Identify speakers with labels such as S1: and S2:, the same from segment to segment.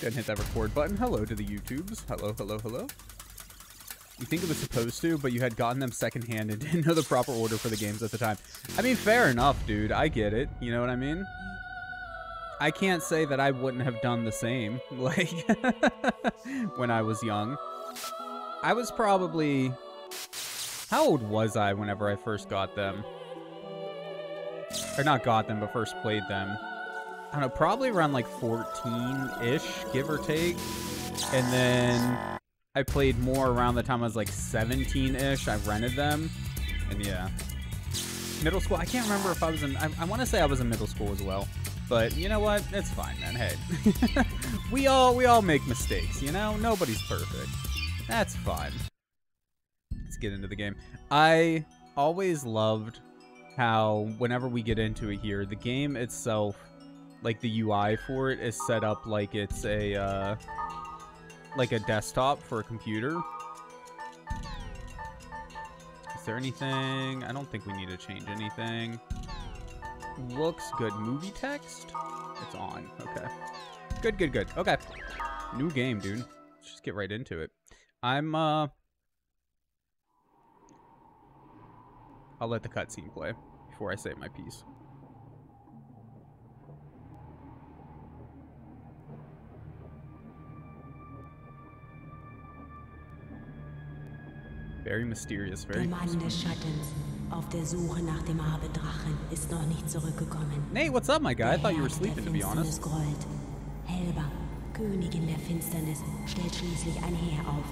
S1: Didn't hit that record button. Hello to the YouTubes. Hello, hello, hello. You think it was supposed to, but you had gotten them secondhand and didn't know the proper order for the games at the time. I mean, fair enough, dude. I get it. You know what I mean? I can't say that I wouldn't have done the same, like, when I was young. I was probably... How old was I whenever I first got them? Or not got them, but first played them. Don't know, probably around like 14-ish, give or take. And then I played more around the time I was like 17-ish. I rented them. And yeah. Middle school, I can't remember if I was in... I, I want to say I was in middle school as well. But you know what? It's fine, man. Hey, we all we all make mistakes. You know, nobody's perfect. That's fine. Let's get into the game. I always loved how whenever we get into it here, the game itself, like the UI for it, is set up like it's a uh, like a desktop for a computer. Is there anything? I don't think we need to change anything. Looks good. Movie text? It's on. Okay. Good, good, good. Okay. New game, dude. Let's just get right into it. I'm, uh... I'll let the cutscene play before I say my piece. Very mysterious, very...
S2: Der Mann des Schattens auf der Suche nach dem Abendrachen ist noch nicht zurückgekommen.
S1: Nate, what's up, my guy? I thought you were sleeping, to be honest.
S2: Grollt. Helba, Königin der Finsternis, stellt schließlich ein Heer auf.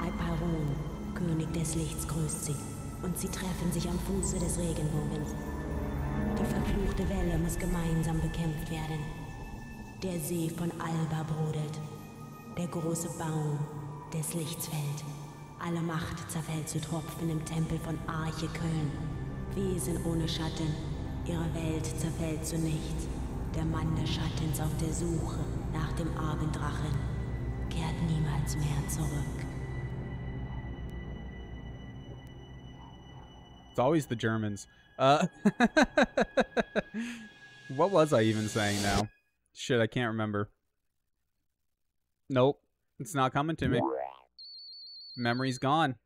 S2: Alparon, König des Lichts, grüßt sie. Und sie treffen sich am Fuße des Regenbogens. Die verfluchte Welle muss gemeinsam bekämpft werden. Der See von Alba brodelt. Der große Baum des Lichts fällt. Alle Macht zerfällt zu Tropfen im Tempel von Arche Köln. Wesen ohne Schatten, ihre Welt zerfällt zu nichts. Der Mann des Schattens auf der Suche nach dem Abenddrachen kehrt niemals mehr zurück.
S1: It's always the Germans. Uh, what was I even saying now? Shit, I can't remember. Nope, it's not coming to me. Memory's gone.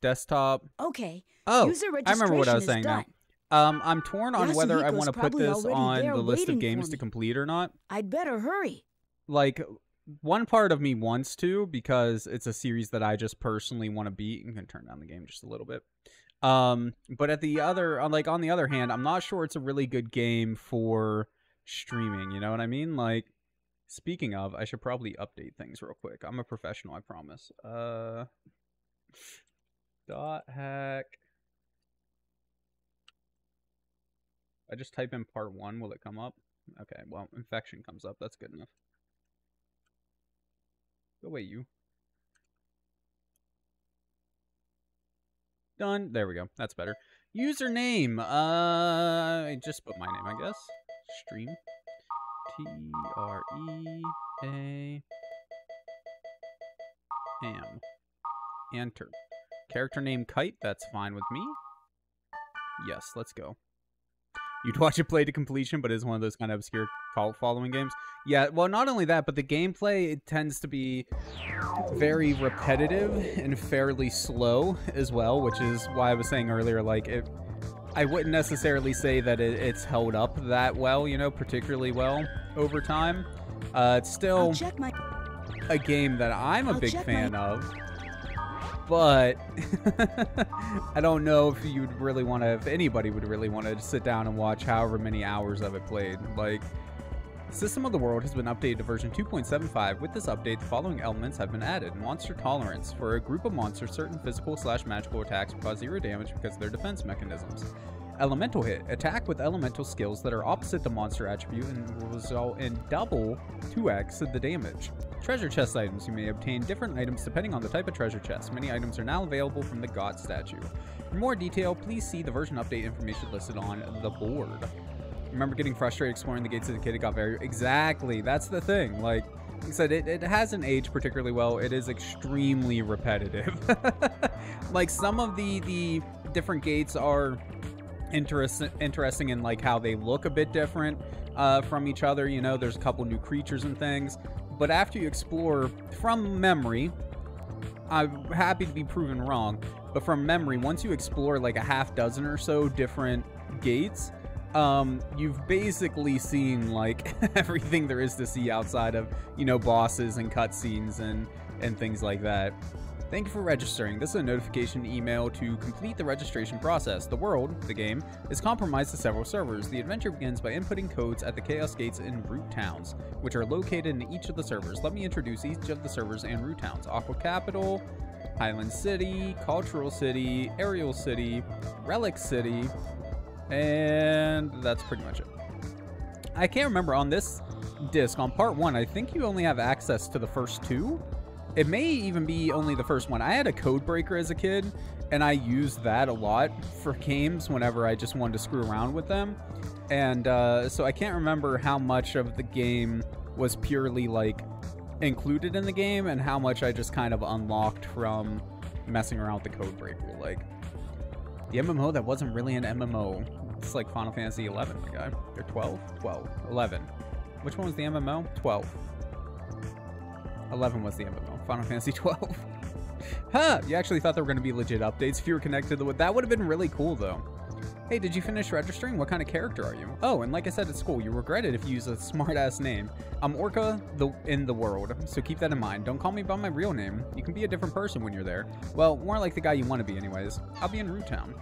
S1: Desktop.
S3: Okay.
S1: Oh,
S3: User
S1: I remember what I was saying
S3: done.
S1: now. Um, I'm torn on whether I want to put this on the list of games to complete or not.
S3: I'd better hurry.
S1: Like, one part of me wants to because it's a series that I just personally want to beat. I'm gonna turn down the game just a little bit. Um, but at the other, on like on the other hand, I'm not sure it's a really good game for streaming. You know what I mean? Like, speaking of, I should probably update things real quick. I'm a professional, I promise. Uh, dot hack. I just type in part one. Will it come up? Okay, well, infection comes up. That's good enough. Go away, you. Done. There we go. That's better. Username. Uh, I just put my name, I guess. Stream. T R E A M. Enter. Character name Kite. That's fine with me. Yes, let's go. You'd watch it play to completion, but it's one of those kind of obscure cult following games. Yeah, well, not only that, but the gameplay it tends to be very repetitive and fairly slow as well, which is why I was saying earlier, like, it, I wouldn't necessarily say that it, it's held up that well, you know, particularly well over time. Uh, it's still
S3: check my.
S1: a game that I'm a
S3: I'll
S1: big fan of. But I don't know if you'd really want to, if anybody would really want to sit down and watch however many hours of it played. Like, System of the World has been updated to version 2.75. With this update, the following elements have been added. Monster Tolerance. For a group of monsters, certain physical slash magical attacks cause zero damage because of their defense mechanisms. Elemental Hit. Attack with elemental skills that are opposite the monster attribute and will result in double 2x the damage. Treasure chest items. You may obtain different items depending on the type of treasure chest. Many items are now available from the God statue. For more detail, please see the version update information listed on the board. Remember getting frustrated exploring the gates of the kid? Got very... Exactly. That's the thing. Like, like I said, it, it hasn't aged particularly well. It is extremely repetitive. like, some of the, the different gates are interest, interesting in like how they look a bit different uh, from each other. You know, there's a couple new creatures and things. But after you explore from memory, I'm happy to be proven wrong, but from memory, once you explore like a half dozen or so different gates, um, you've basically seen like everything there is to see outside of, you know, bosses and cutscenes and, and things like that. Thank you for registering. This is a notification email to complete the registration process. The world, the game, is compromised to several servers. The adventure begins by inputting codes at the Chaos Gates in root towns, which are located in each of the servers. Let me introduce each of the servers and root towns. Aqua Capital, Highland City, Cultural City, Aerial City, Relic City, and that's pretty much it. I can't remember on this disc, on part one, I think you only have access to the first two. It may even be only the first one. I had a code breaker as a kid, and I used that a lot for games whenever I just wanted to screw around with them. And uh, so I can't remember how much of the game was purely like included in the game and how much I just kind of unlocked from messing around with the code breaker. Like the MMO that wasn't really an MMO. It's like Final Fantasy 11, my guy. Or 12? 12. 11. Which one was the MMO? 12. 11 was the MMO. Final Fantasy 12. huh! You actually thought there were going to be legit updates if you were connected to it. That would have been really cool, though. Hey, did you finish registering? What kind of character are you? Oh, and like I said at school, you regret it if you use a smart-ass name. I'm Orca the in the world, so keep that in mind. Don't call me by my real name. You can be a different person when you're there. Well, more like the guy you want to be anyways. I'll be in Root Town.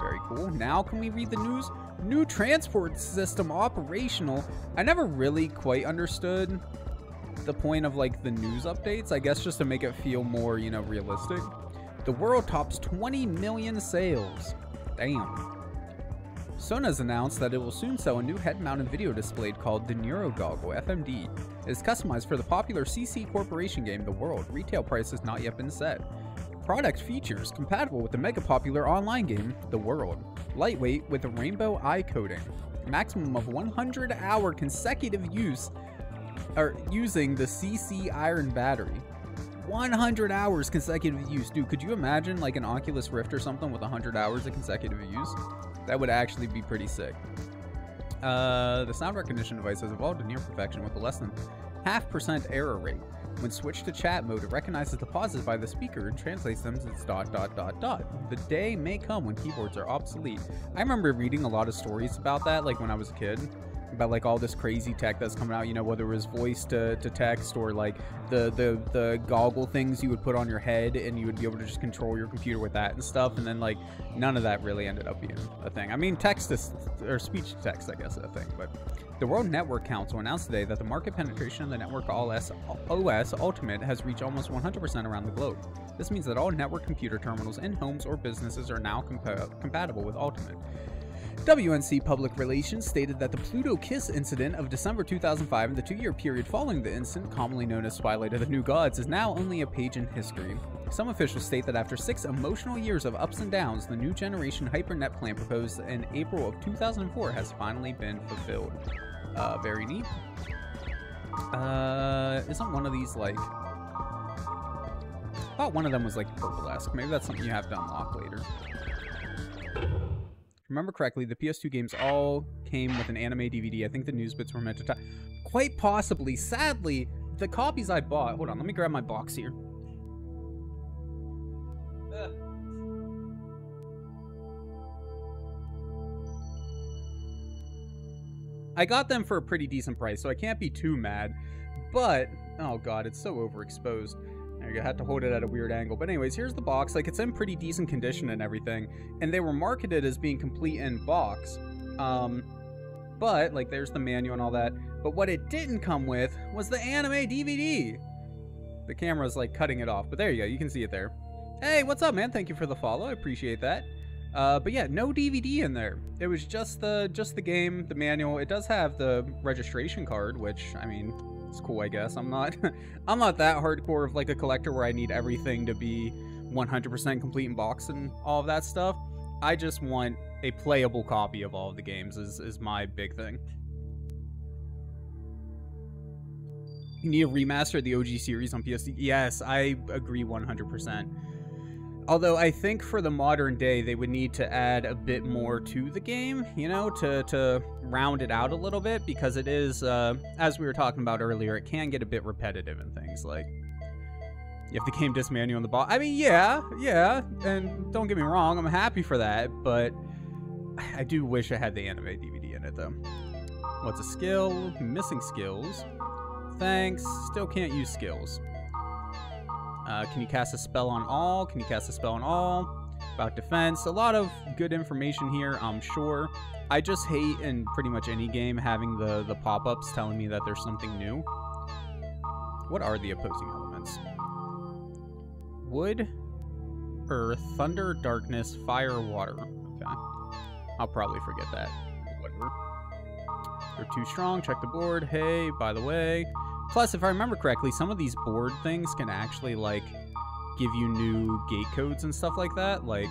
S1: Very cool. Now can we read the news? New transport system operational. I never really quite understood the point of like the news updates. I guess just to make it feel more, you know, realistic. The world tops 20 million sales. Damn. Sona's announced that it will soon sell a new head-mounted video display called the Neuro Goggle FMD. It is customized for the popular CC Corporation game The World. Retail price has not yet been set. Product features compatible with the mega popular online game The World. Lightweight with a rainbow eye coating. Maximum of 100 hour consecutive use or using the CC iron battery. 100 hours consecutive use. Dude, could you imagine like an Oculus Rift or something with 100 hours of consecutive use? That would actually be pretty sick. Uh, the sound recognition device has evolved to near perfection with a less than half percent error rate. When switched to chat mode, it recognizes the pauses by the speaker and translates them as dot dot dot dot. The day may come when keyboards are obsolete. I remember reading a lot of stories about that, like when I was a kid about like all this crazy tech that's coming out you know whether it was voice to, to text or like the, the the goggle things you would put on your head and you would be able to just control your computer with that and stuff and then like none of that really ended up being a thing. I mean text to or speech to text i guess is a thing but the world network council announced today that the market penetration of the network os os ALTIMIT has reached almost 100% around the globe. This means that all network computer terminals in homes or businesses are now compa compatible with ALTIMIT WNC Public Relations stated that the Pluto Kiss incident of December 2005 and the two year period following the incident, commonly known as Twilight of the New Gods, is now only a page in history. Some officials state that after six emotional years of ups and downs, the new generation HyperNet plan proposed in April of 2004 has finally been fulfilled. Uh, very neat. Uh, isn't one of these like. I thought one of them was like purple-esque. Maybe that's something you have to unlock later remember correctly, the PS2 games all came with an anime DVD. I think the news bits were meant to tie. Quite possibly. Sadly, the copies I bought. Hold on, let me grab my box here. I got them for a pretty decent price, so I can't be too mad. But, oh god, it's so overexposed. I had to hold it at a weird angle. But anyways, here's the box. Like, it's in pretty decent condition and everything. And they were marketed as being complete in box. Um, but, like, there's the manual and all that. But what it didn't come with was the anime DVD. The camera's, like, cutting it off. But there you go. You can see it there. Hey, what's up, man? Thank you for the follow. I appreciate that. Uh, but yeah, no DVD in there. It was just the just the game, the manual. It does have the registration card, which I mean, it's cool, I guess. I'm not I'm not that hardcore of like a collector where I need everything to be 100% complete in box and all of that stuff. I just want a playable copy of all of the games is, is my big thing. You need a remaster of the OG series on PS. Yes, I agree 100%. Although I think for the modern day, they would need to add a bit more to the game, you know, to, to round it out a little bit, because it is, uh, as we were talking about earlier, it can get a bit repetitive and things like you have the game disc manual on the ball. I mean, yeah, yeah, and don't get me wrong, I'm happy for that, but I do wish I had the anime DVD in it though. What's a skill? Missing skills. Thanks. Still can't use skills. Uh, can you cast a spell on all? Can you cast a spell on all? About defense. A lot of good information here, I'm sure. I just hate in pretty much any game having the, the pop-ups telling me that there's something new. What are the opposing elements? Wood, earth, thunder, darkness, fire, water. Okay. I'll probably forget that. Whatever. They're too strong. Check the board. Hey, by the way, Plus, if I remember correctly, some of these board things can actually, like, give you new gate codes and stuff like that. Like,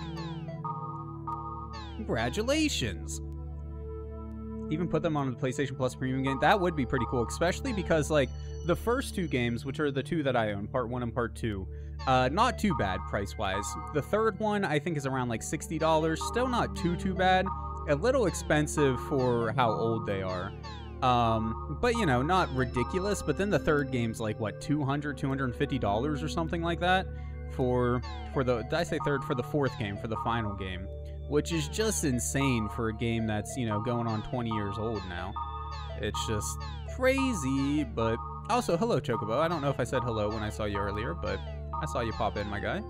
S1: congratulations! Even put them on the PlayStation Plus premium game. That would be pretty cool, especially because, like, the first two games, which are the two that I own, Part 1 and Part 2, uh, not too bad price-wise. The third one, I think, is around, like, $60. Still not too, too bad. A little expensive for how old they are. Um, but you know, not ridiculous. But then the third game's like what 200 250 dollars or something like that for for the did I say third for the fourth game for the final game, which is just insane for a game that's you know going on 20 years old now. It's just crazy. But also, hello Chocobo. I don't know if I said hello when I saw you earlier, but I saw you pop in, my guy.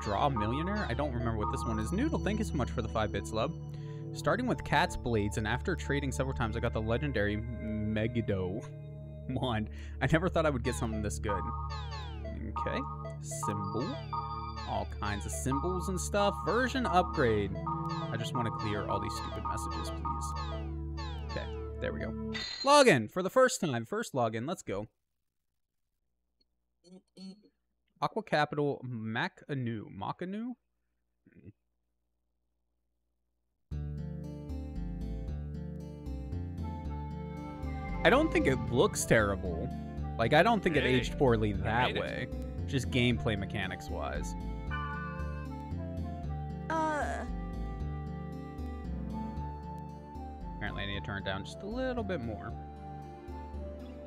S1: Straw Millionaire? I don't remember what this one is. Noodle, thank you so much for the 5 bits love. Starting with Cat's Blades, and after trading several times, I got the legendary Megiddo wand. I never thought I would get something this good. Okay. Symbol. All kinds of symbols and stuff. Version upgrade. I just want to clear all these stupid messages, please. Okay, there we go. Login for the first time. First login. Let's go. Aqua Capital Macanu. Macanu? I don't think it looks terrible. Like, I don't think hey, it aged poorly that way. It. Just gameplay mechanics wise.
S3: Uh.
S1: Apparently, I need to turn it down just a little bit more.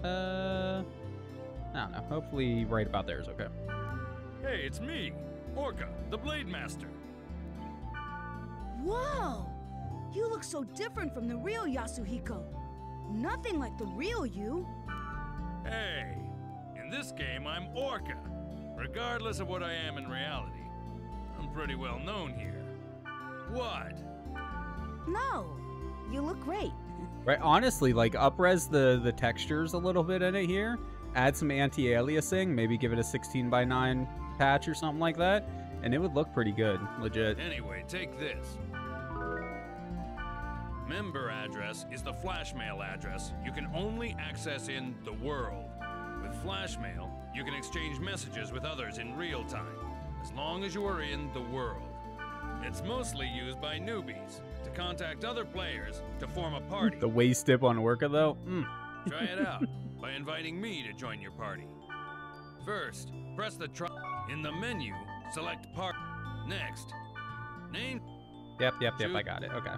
S1: Uh. I don't know. Hopefully, right about there is okay.
S4: Hey, it's me, Orca, the Blade Master.
S3: Whoa! You look so different from the real Yasuhiko. Nothing like the real you.
S4: Hey, in this game I'm Orca. Regardless of what I am in reality, I'm pretty well known here. What?
S3: No, you look great.
S1: Right, honestly, like upres the the textures a little bit in it here. Add some anti-aliasing, maybe give it a 16 by 9 patch or something like that, and it would look pretty good, legit.
S4: Anyway, take this. Member address is the flashmail address you can only access in the world. With flashmail, you can exchange messages with others in real time, as long as you are in the world. It's mostly used by newbies to contact other players to form a party.
S1: The waist dip on Orca, though? Mm.
S4: Try it out by inviting me to join your party. First, press the try. In the menu, select part. Next, name.
S1: Yep, yep, yep, I got it. Okay.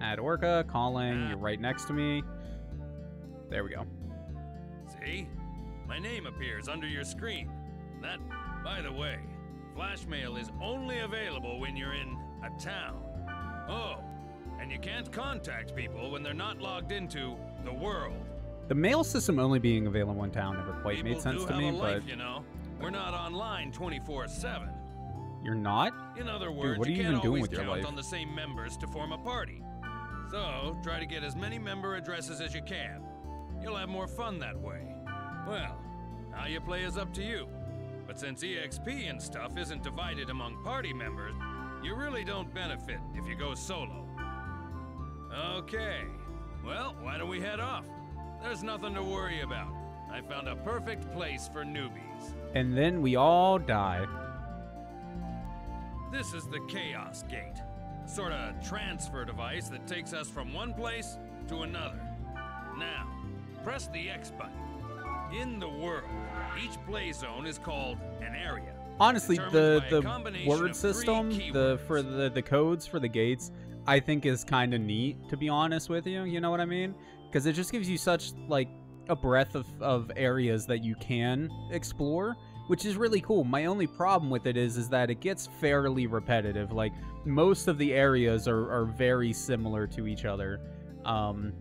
S1: Add Orca, calling, you're right next to me. There we go.
S4: See? My name appears under your screen. That, by the way, flash mail is only available when you're in a town. Oh, and you can't contact people when they're not logged into the world.
S1: The mail system only being available in town never quite
S4: people
S1: made sense
S4: to
S1: me,
S4: life,
S1: but
S4: you know, we're not online 24/7.
S1: You're not?
S4: In other words,
S1: Dude, what are you,
S4: you
S1: even doing
S4: with
S1: your life?
S4: on the same members to form a party. So, try to get as many member addresses as you can. You'll have more fun that way. Well, how you play is up to you. But since EXP and stuff isn't divided among party members, you really don't benefit if you go solo. Okay. Well, why don't we head off? There's nothing to worry about. I found a perfect place for newbies.
S1: And then we all die.
S4: This is the Chaos Gate sort of transfer device that takes us from one place to another. Now, press the X button. In the world, each play zone is called an area.
S1: Honestly, the the word system, the for the the codes for the gates, I think is kind of neat. To be honest with you, you know what I mean? Because it just gives you such like a breadth of of areas that you can explore, which is really cool. My only problem with it is is that it gets fairly repetitive. Like most of the areas are are very similar to each other. Um,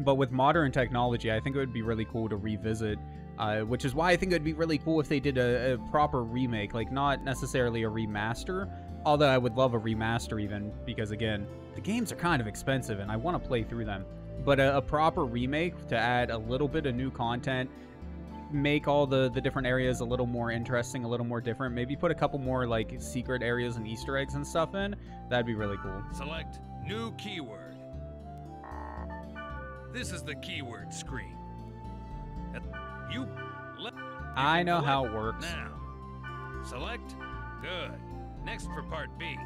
S1: but with modern technology, I think it would be really cool to revisit. Uh, which is why I think it would be really cool if they did a, a proper remake, like not necessarily a remaster. Although I would love a remaster even, because again, the games are kind of expensive and I want to play through them. But a, a proper remake to add a little bit of new content, make all the the different areas a little more interesting, a little more different. Maybe put a couple more like secret areas and Easter eggs and stuff in. That'd be really cool.
S4: Select New Keyword. This is the keyword screen. You.
S1: I know how it works.
S4: Now. Select. Good. Next for part B.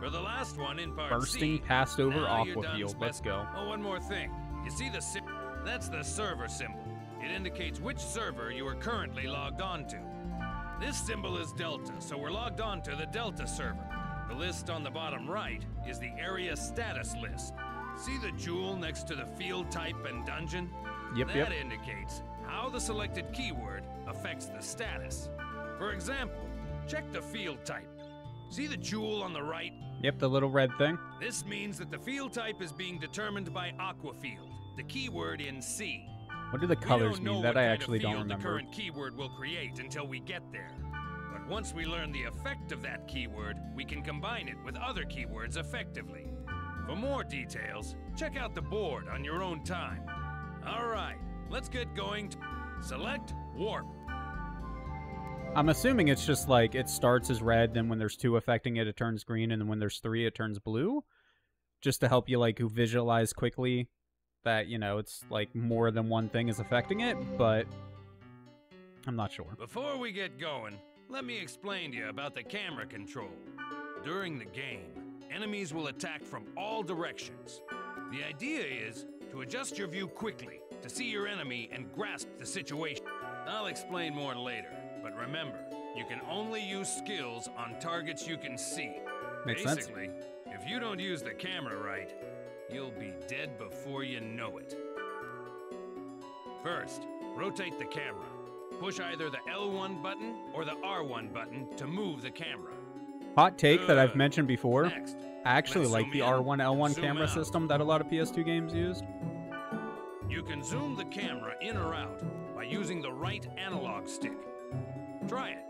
S4: For the last one in part
S1: Bursting
S4: C.
S1: past over Aqua Field. Let's go.
S4: Oh, one more thing. You see the sim- That's the server symbol. It indicates which server you are currently logged on to. This symbol is Delta, so we're logged on to the Delta server. The list on the bottom right is the area status list. See the jewel next to the field type and dungeon?
S1: Yep,
S4: that
S1: yep.
S4: indicates how the selected keyword affects the status. For example, check the field type. See the jewel on the right?
S1: Yep, the little red thing.
S4: This means that the field type is being determined by Aquafield, the keyword in C.
S1: What do the colors mean? That I actually don't remember.
S4: The current keyword will create until we get there. But once we learn the effect of that keyword, we can combine it with other keywords effectively. For more details, check out the board on your own time. All right, let's get going. To select warp.
S1: I'm assuming it's just like it starts as red, then when there's two affecting it, it turns green, and then when there's three, it turns blue. Just to help you like visualize quickly that you know it's like more than one thing is affecting it, but I'm not sure.
S4: Before we get going, let me explain to you about the camera control. During the game, enemies will attack from all directions. The idea is to adjust your view quickly to see your enemy and grasp the situation. I'll explain more later, but remember, you can only use skills on targets you can see.
S1: Makes sense.
S4: Basically, if you don't use the camera right, you'll be dead before you know it. First, rotate the camera. Push either the L1 button or the R1 button to move the camera.
S1: Hot take that I've mentioned before.
S4: Next,
S1: I actually like the
S4: in,
S1: R1 L1 camera
S4: out.
S1: system that a lot of PS2 games used.
S4: You can zoom the camera in or out by using the right analog stick. Try it.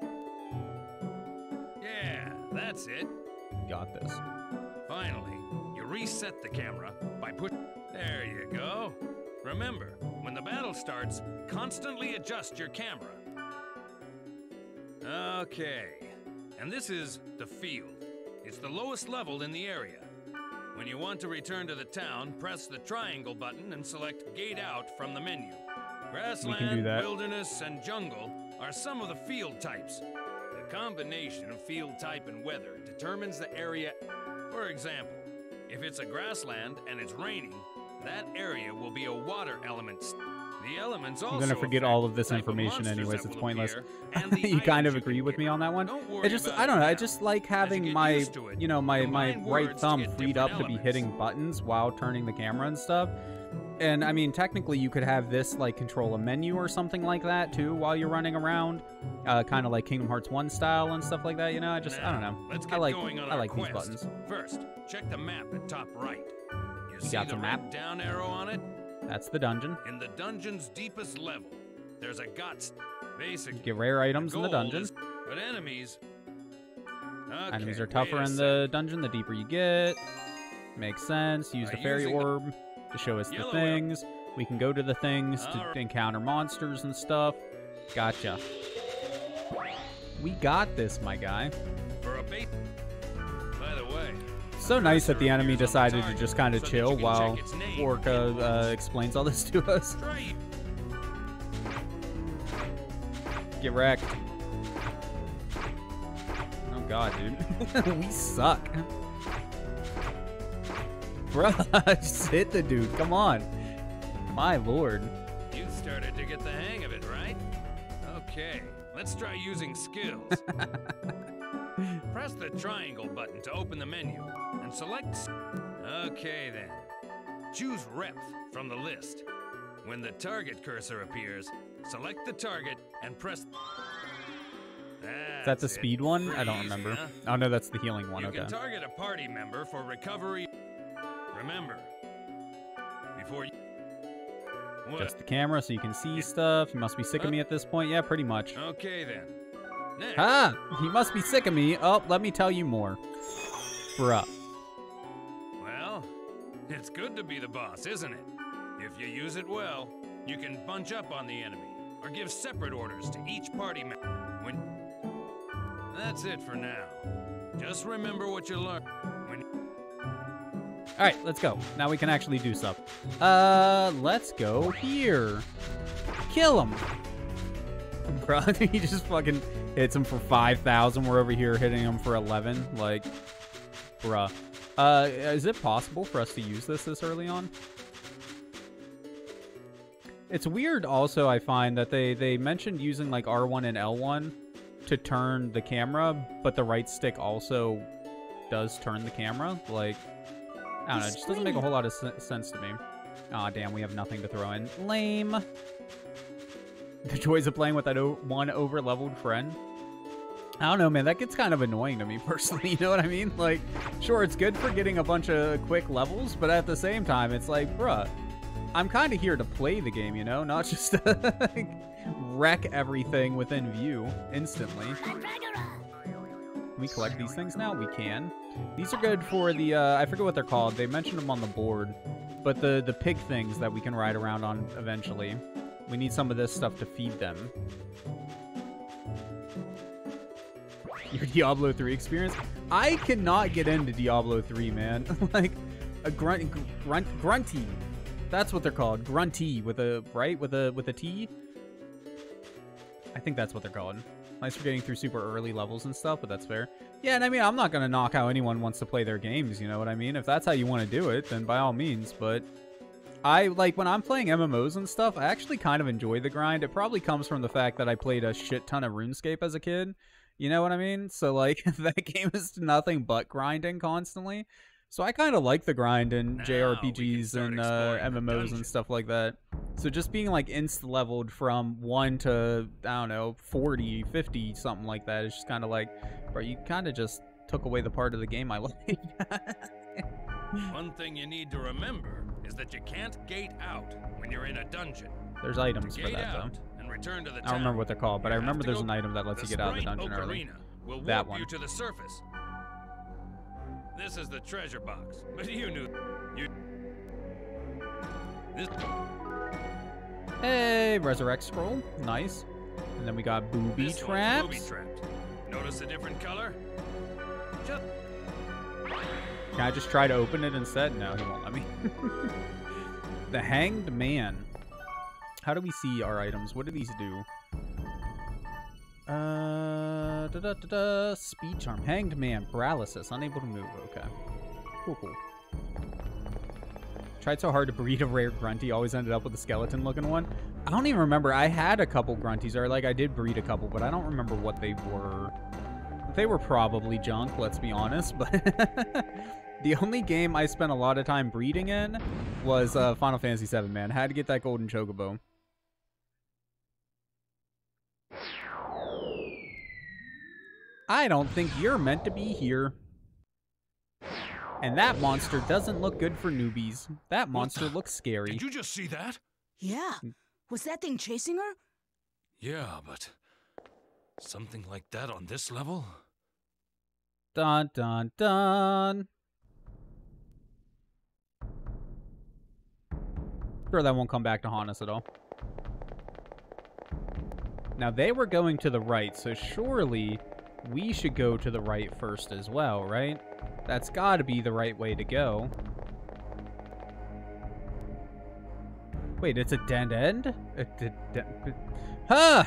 S4: Yeah, that's it.
S1: Got this.
S4: Finally, reset the camera by put. There you go. Remember, when the battle starts, constantly adjust your camera. Okay, and this is the field. It's the lowest level in the area. When you want to return to the town, press the triangle button and select Gate Out from the menu. Grassland, wilderness, and jungle are some of the field types. The combination of field type and weather determines the area. For example, if it's a grassland and it's raining, that area will be a water element. The elements also
S1: I'm gonna forget all of this information anyways. It's pointless. you kind of agree with me on that one. It just I don't know. I just like having my you know my my right thumb freed up
S4: different
S1: to be hitting buttons while turning the camera and stuff. And I mean, technically, you could have this like control a menu or something like that too while you're running around, uh, kind of like Kingdom Hearts One style and stuff like that. You know, I just I don't know.
S4: Let's
S1: I like
S4: going on
S1: I like these buttons.
S4: First, check the map at top right. You, see
S1: got
S4: the
S1: the map?
S4: down arrow on it?
S1: That's the dungeon.
S4: In the dungeon's deepest level, there's a GOTS. Basically,
S1: Get rare items in the dungeon.
S4: but enemies.
S1: Enemies are tougher in the dungeon the deeper you get. Makes sense. Use the fairy
S4: the
S1: orb to show us the
S4: yellow arrow.
S1: things. We can go to the things to
S4: Alright.
S1: encounter monsters and stuff. Gotcha. We got this, my guy.
S4: For a. By the way,
S1: So nice that the enemy
S4: the
S1: decided to just kind of
S4: so
S1: chill while
S4: check its name
S1: Orca uh, explains all this to us. Get wrecked. Oh god, dude. we suck. Bruh, just hit the dude. Come on. My lord.
S4: You started to get the hang of it, right? Okay, let's try using skills. Press the triangle button to open the menu and select. Okay then. Choose Repth from the list. When the target cursor appears, select the target and press.
S1: Is that the
S4: That's it.
S1: speed one? I don't
S4: easy,
S1: remember.
S4: huh?
S1: Oh no, that's the healing one.
S4: You
S1: Okay.
S4: can target a party member for recovery. Remember, before you. What?
S1: Just the camera so you can see stuff. You must be sick of me at this point. Yeah, pretty much.
S4: Okay then. Next.
S1: Ah, he must be sick of me. Oh, let me tell you more. Bruh.
S4: Well, it's good to be the boss, isn't it? If you use it well, you can bunch up on the enemy or give separate orders to each party member. When That's it for now. Just remember what you learned.
S1: All right, let's go. Now we can actually do stuff. Uh, let's go here. Kill him. Bro, he just fucking hits him for 5,000. We're over here hitting him for 11. Like, bruh. Uh, is it possible for us to use this this early on? It's weird also, I find, that they, they mentioned using, like, R1 and L1 to turn the camera, but the right stick also does turn the camera. Like, I don't know, it just doesn't make a whole lot of sen- sense to me. Aw, damn, we have nothing to throw in. Lame. The joys of playing with that o- one over-leveled friend. I don't know, man. That gets kind of annoying to me personally. You know what I mean? Like, sure, it's good for getting a bunch of quick levels, but at the same time, it's like, bruh, I'm kind of here to play the game, you know, not just to like, wreck everything within view instantly. Can we collect these things now? We can. These are good for the, uh, I forget what they're called. They mentioned them on the board. But the, the pig things that we can ride around on eventually. We need some of this stuff to feed them. Your Diablo 3 experience? I cannot get into Diablo 3, man. like, a grunt, grunt, grunty. That's what they're called. Grunty with a, right? With a, with a T? I think that's what they're called. Nice for getting through super early levels and stuff, but that's fair. Yeah, and I mean, I'm not going to knock how anyone wants to play their games, you know what I mean? If that's how you want to do it, then by all means, but I, like, when I'm playing MMOs and stuff, I actually kind of enjoy the grind. It probably comes from the fact that I played a shit ton of RuneScape as a kid. You know what I mean? So, like, that game is nothing but grinding constantly. So I kind of like the grind in
S4: Now
S1: JRPGs and uh, MMOs and stuff like that. So just being like insta leveled from 1 to, I don't know, 40, 50, something like that is just kind of like, bro, you kind of just took away the part of the game I like.
S4: One thing you need to remember is that you can't gate out when you're in a dungeon.
S1: There's items for that, though.
S4: and return to the
S1: I don't remember what they're called, but I remember there's an item that lets you get out of the dungeon early.
S4: Will
S1: That
S4: warp you
S1: one.
S4: to the surface. This is the treasure box, but you knew you. This
S1: Hey, resurrect scroll. Nice. And then we got booby
S4: this
S1: traps.
S4: booby trapped. Notice a different color? Just
S1: Can I just try to open it instead? No, he won't let me. the Hanged Man. How do we see our items? What do these do? Uh, da da da da. Speed charm. Hanged Man. Paralysis. Unable to move. Okay. Cool, cool. Tried so hard to breed a rare grunty, always ended up with a skeleton looking one. I don't even remember. I had a couple grunties, or like I did breed a couple, but I don't remember what they were. They were probably junk, let's be honest, but the only game I spent a lot of time breeding in was uh, Final Fantasy VII, man. Had to get that golden chocobo. I don't think you're meant to be here. And that monster doesn't look good for newbies. That monster looks scary.
S4: Did you just see that?
S3: Yeah. Was that thing chasing her?
S4: Yeah, but something like that on this level?
S1: Dun dun dun. Sure, that won't come back to haunt us at all. Now they were going to the right, so surely we should go to the right first as well, right? That's got to be the right way to go. Wait, it's a dead end? Huh!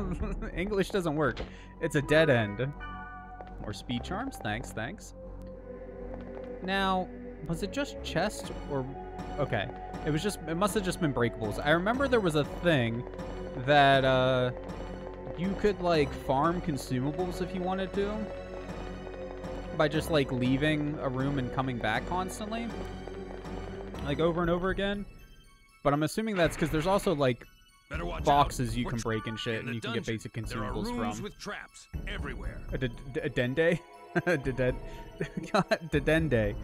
S1: English doesn't work. It's a dead end. More speed charms. Thanks, thanks. Now, was it just chest or Okay. It was just, it must have just been breakables. I remember there was a thing that, uh, you could, like, farm consumables if you wanted to. By just, like, leaving a room and coming back constantly. Like, over and over again. But I'm assuming that's because there's also, like, boxes
S4: out.
S1: you
S4: We're
S1: can break and shit, and you can get
S4: dungeon,
S1: basic
S4: There are
S1: consumables
S4: rooms
S1: from.
S4: with traps everywhere.
S1: A, d- d- a Dende? a Dende? Dedende.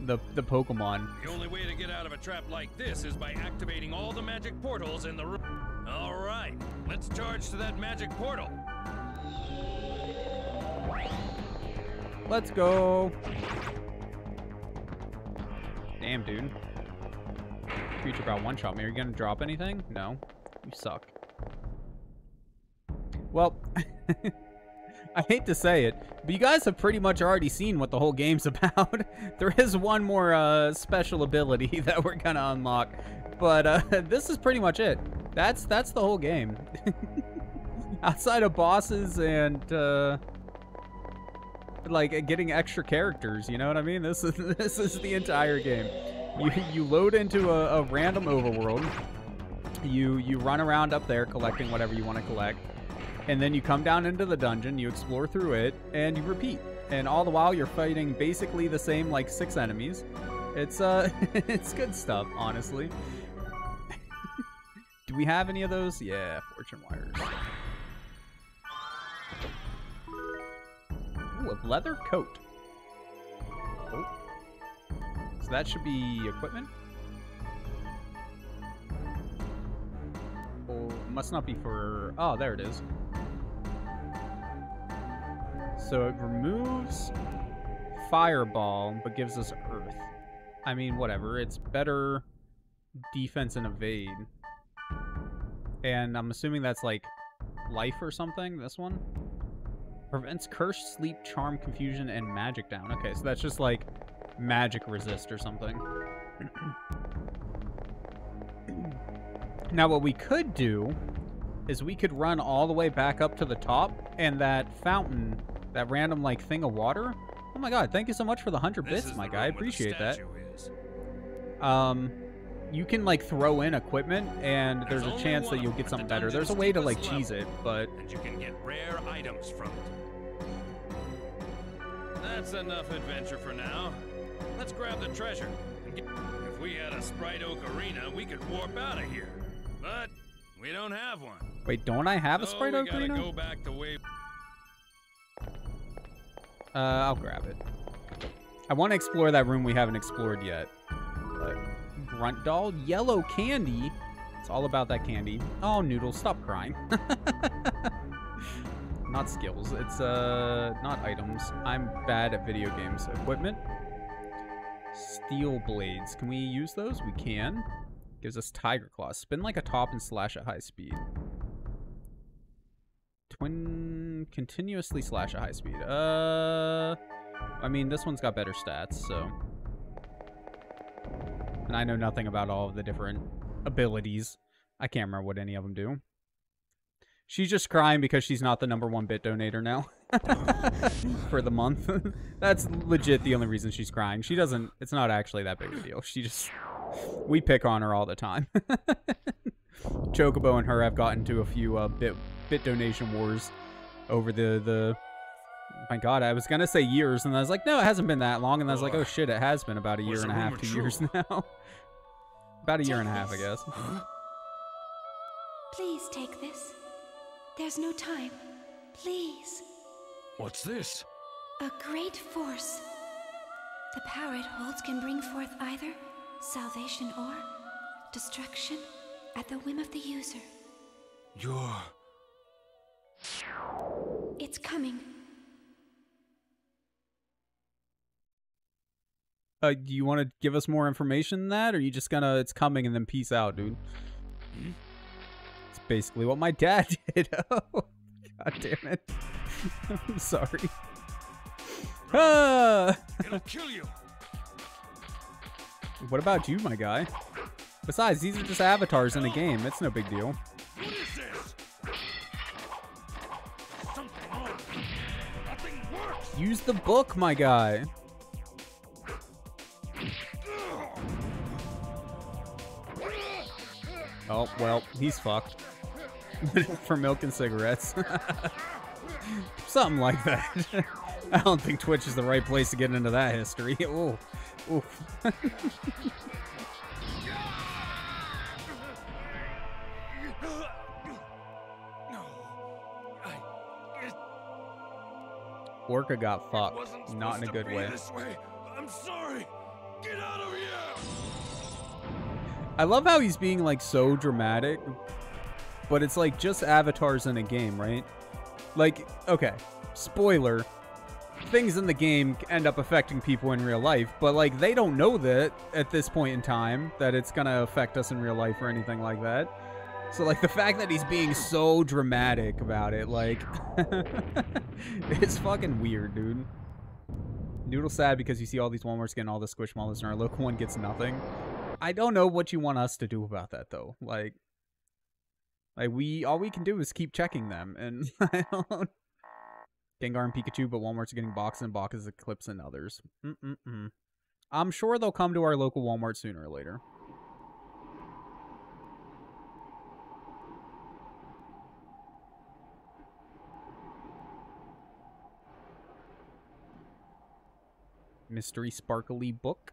S1: The, the Pokemon.
S4: The only way to get out of a trap like this is by activating all the magic portals in the room. All right, let's charge to that magic portal.
S1: Let's go. Damn, dude. Future about one shot me. Are you gonna drop anything? No. You suck. Well, I hate to say it, but you guys have pretty much already seen what the whole game's about. there is one more uh, special ability that we're gonna unlock, but uh, this is pretty much it. That's that's the whole game. Outside of bosses and uh, like getting extra characters, you know what I mean? This is this is the entire game. You you load into a, a random overworld. You you run around up there collecting whatever you want to collect. And then you come down into the dungeon, you explore through it, and you repeat. And all the while you're fighting basically the same like six enemies. It's uh it's good stuff, honestly. Do we have any of those? Yeah, fortune wires. Ooh, a leather coat. Oh. So that should be equipment. Oh, must not be for... Oh, there it is. So it removes fireball, but gives us earth. I mean, whatever. It's better defense and evade. And I'm assuming that's like life or something, this one? Prevents curse, sleep, charm, confusion, and magic down. Okay, so that's just like magic resist or something. now, what we could do is we could run all the way back up to the top, and that fountain, that random like thing of water. Oh my god! Thank you so much for the hundred bits,
S4: is
S1: my guy. I
S4: room where the
S1: appreciate that. Um, you can like throw in equipment, and there's,
S4: There's
S1: a chance that you'll get something
S4: the
S1: better. There's a way to like
S4: deepest
S1: cheese it, but
S4: and you can get rare items from it. That's enough adventure for now. Let's grab the treasure. and get- If we had a Sprite Oak Arena, we could warp out of here. But we don't have one.
S1: wait, don't I have a
S4: so
S1: Sprite
S4: we
S1: Oak
S4: gotta
S1: Arena?
S4: go back the way.
S1: Uh, I'll grab it. I want to explore that room we haven't explored yet. But Grunt Doll, yellow candy. It's all about that candy. Oh, Noodle, stop crying. not skills. It's, uh, not items. I'm bad at video games. Equipment. Steel blades. Can we use those? We can. Gives us Tiger Claw. Spin like a top and slash at high speed. Twin continuously slash at high speed. Uh, I mean, this one's got better stats, so. And I know nothing about all of the different abilities. I can't remember what any of them do. She's just crying because she's not the number one bit donator now for the month. That's legit the only reason she's crying. She doesn't. It's not actually that big of a deal. She just. We pick on her all the time. Chocobo and her have gotten to a few uh, bit bit donation wars over the the. My God, I was gonna say years, and I was like, no, it hasn't been that long, and I was like, oh shit, it has been about a year and a half, two
S4: true?
S1: years now. About a year and a half, I guess.
S2: Please take this. There's no time. Please.
S4: What's this?
S2: A great force. The power it holds can bring forth either salvation or destruction at the whim of the user.
S4: You're.
S2: It's coming.
S1: Uh, do you want to give us more information than that, or are you just gonna it's coming and then peace out, dude? It's basically what my dad did. Oh, god damn it! I'm sorry. Ah!
S4: It'll kill you.
S1: What about you, my guy? Besides, these are just avatars in a game. It's no big deal.
S4: What is this? Something wrong. Nothing works.
S1: Use the book, my guy. Oh, well, he's fucked. For milk and cigarettes. Something like that. I don't think Twitch is the right place to get into that history. Ooh. Ooh. Orca got fucked. Not in a good way.
S4: way. I'm sorry. Get out of here.
S1: I love how he's being like so dramatic, but it's like just avatars in a game, right? Like, okay, spoiler, things in the game end up affecting people in real life, but like they don't know that at this point in time that it's gonna affect us in real life or anything like that. So like the fact that he's being so dramatic about it, like it's fucking weird, dude. Noodle sad because you see all these Walmarts getting all the Squishmallows and our local one gets nothing. I don't know what you want us to do about that though. Like like we all we can do is keep checking them and I don't Gengar and Pikachu, but Walmart's getting boxes and of clips and others. Mm-mm-mm. I'm sure they'll come to our local Walmart sooner or later. Mystery sparkly book.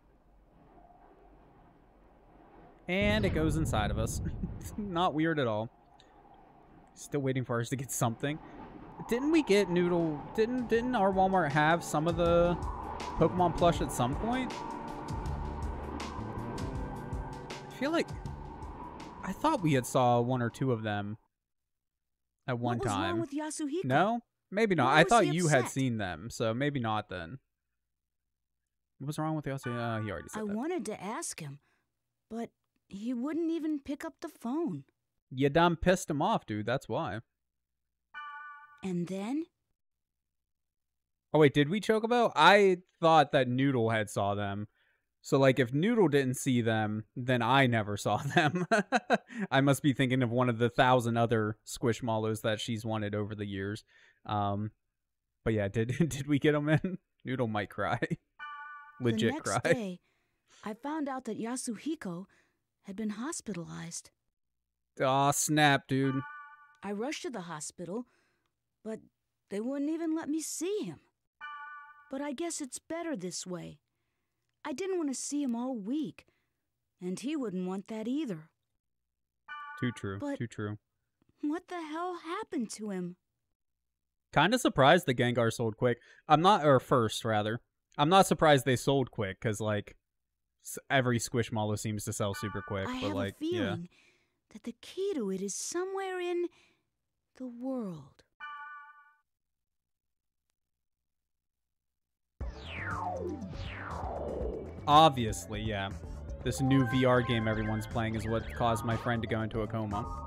S1: And it goes inside of us. Not weird at all. Still waiting for us to get something. Didn't we get Noodle... Didn't, didn't our Walmart have some of the Pokemon plush at some point? I feel like... I thought we had saw one or two of them at one
S3: what was
S1: time.
S3: wrong with Yasuhiko?
S1: No? Maybe not.
S3: Why
S1: I thought you had seen them, so maybe not then. What's wrong with Aussie? Uh, he already said
S3: I
S1: that.
S3: wanted to ask him, but he wouldn't even pick up the phone.
S1: You done pissed him off, dude. That's why.
S3: And then
S1: Oh wait, did we choke about? I thought that Noodle had saw them. So like if Noodle didn't see them, then I never saw them. I must be thinking of one of the thousand other Squishmallows that she's wanted over the years. Um but yeah, did did we get them in? Noodle might cry. Legit
S3: the next
S1: cry.
S3: day, I found out that Yasuhiko had been hospitalized.
S1: Aw, snap, dude.
S3: I rushed to the hospital, but they wouldn't even let me see him. But I guess it's better this way. I didn't want to see him all week, and he wouldn't want that either.
S1: Too true.
S3: But-
S1: Too true.
S3: What the hell happened to him?
S1: Kind of surprised the Gengar sold quick. I'm not, or first rather. I'm not surprised they sold quick because like every Squishmallow seems to sell super quick.
S3: I
S1: but
S3: have
S1: like,
S3: a feeling that the key to it is somewhere in the world.
S1: obviously, yeah. This new VR game everyone's playing is what caused my friend to go into a coma.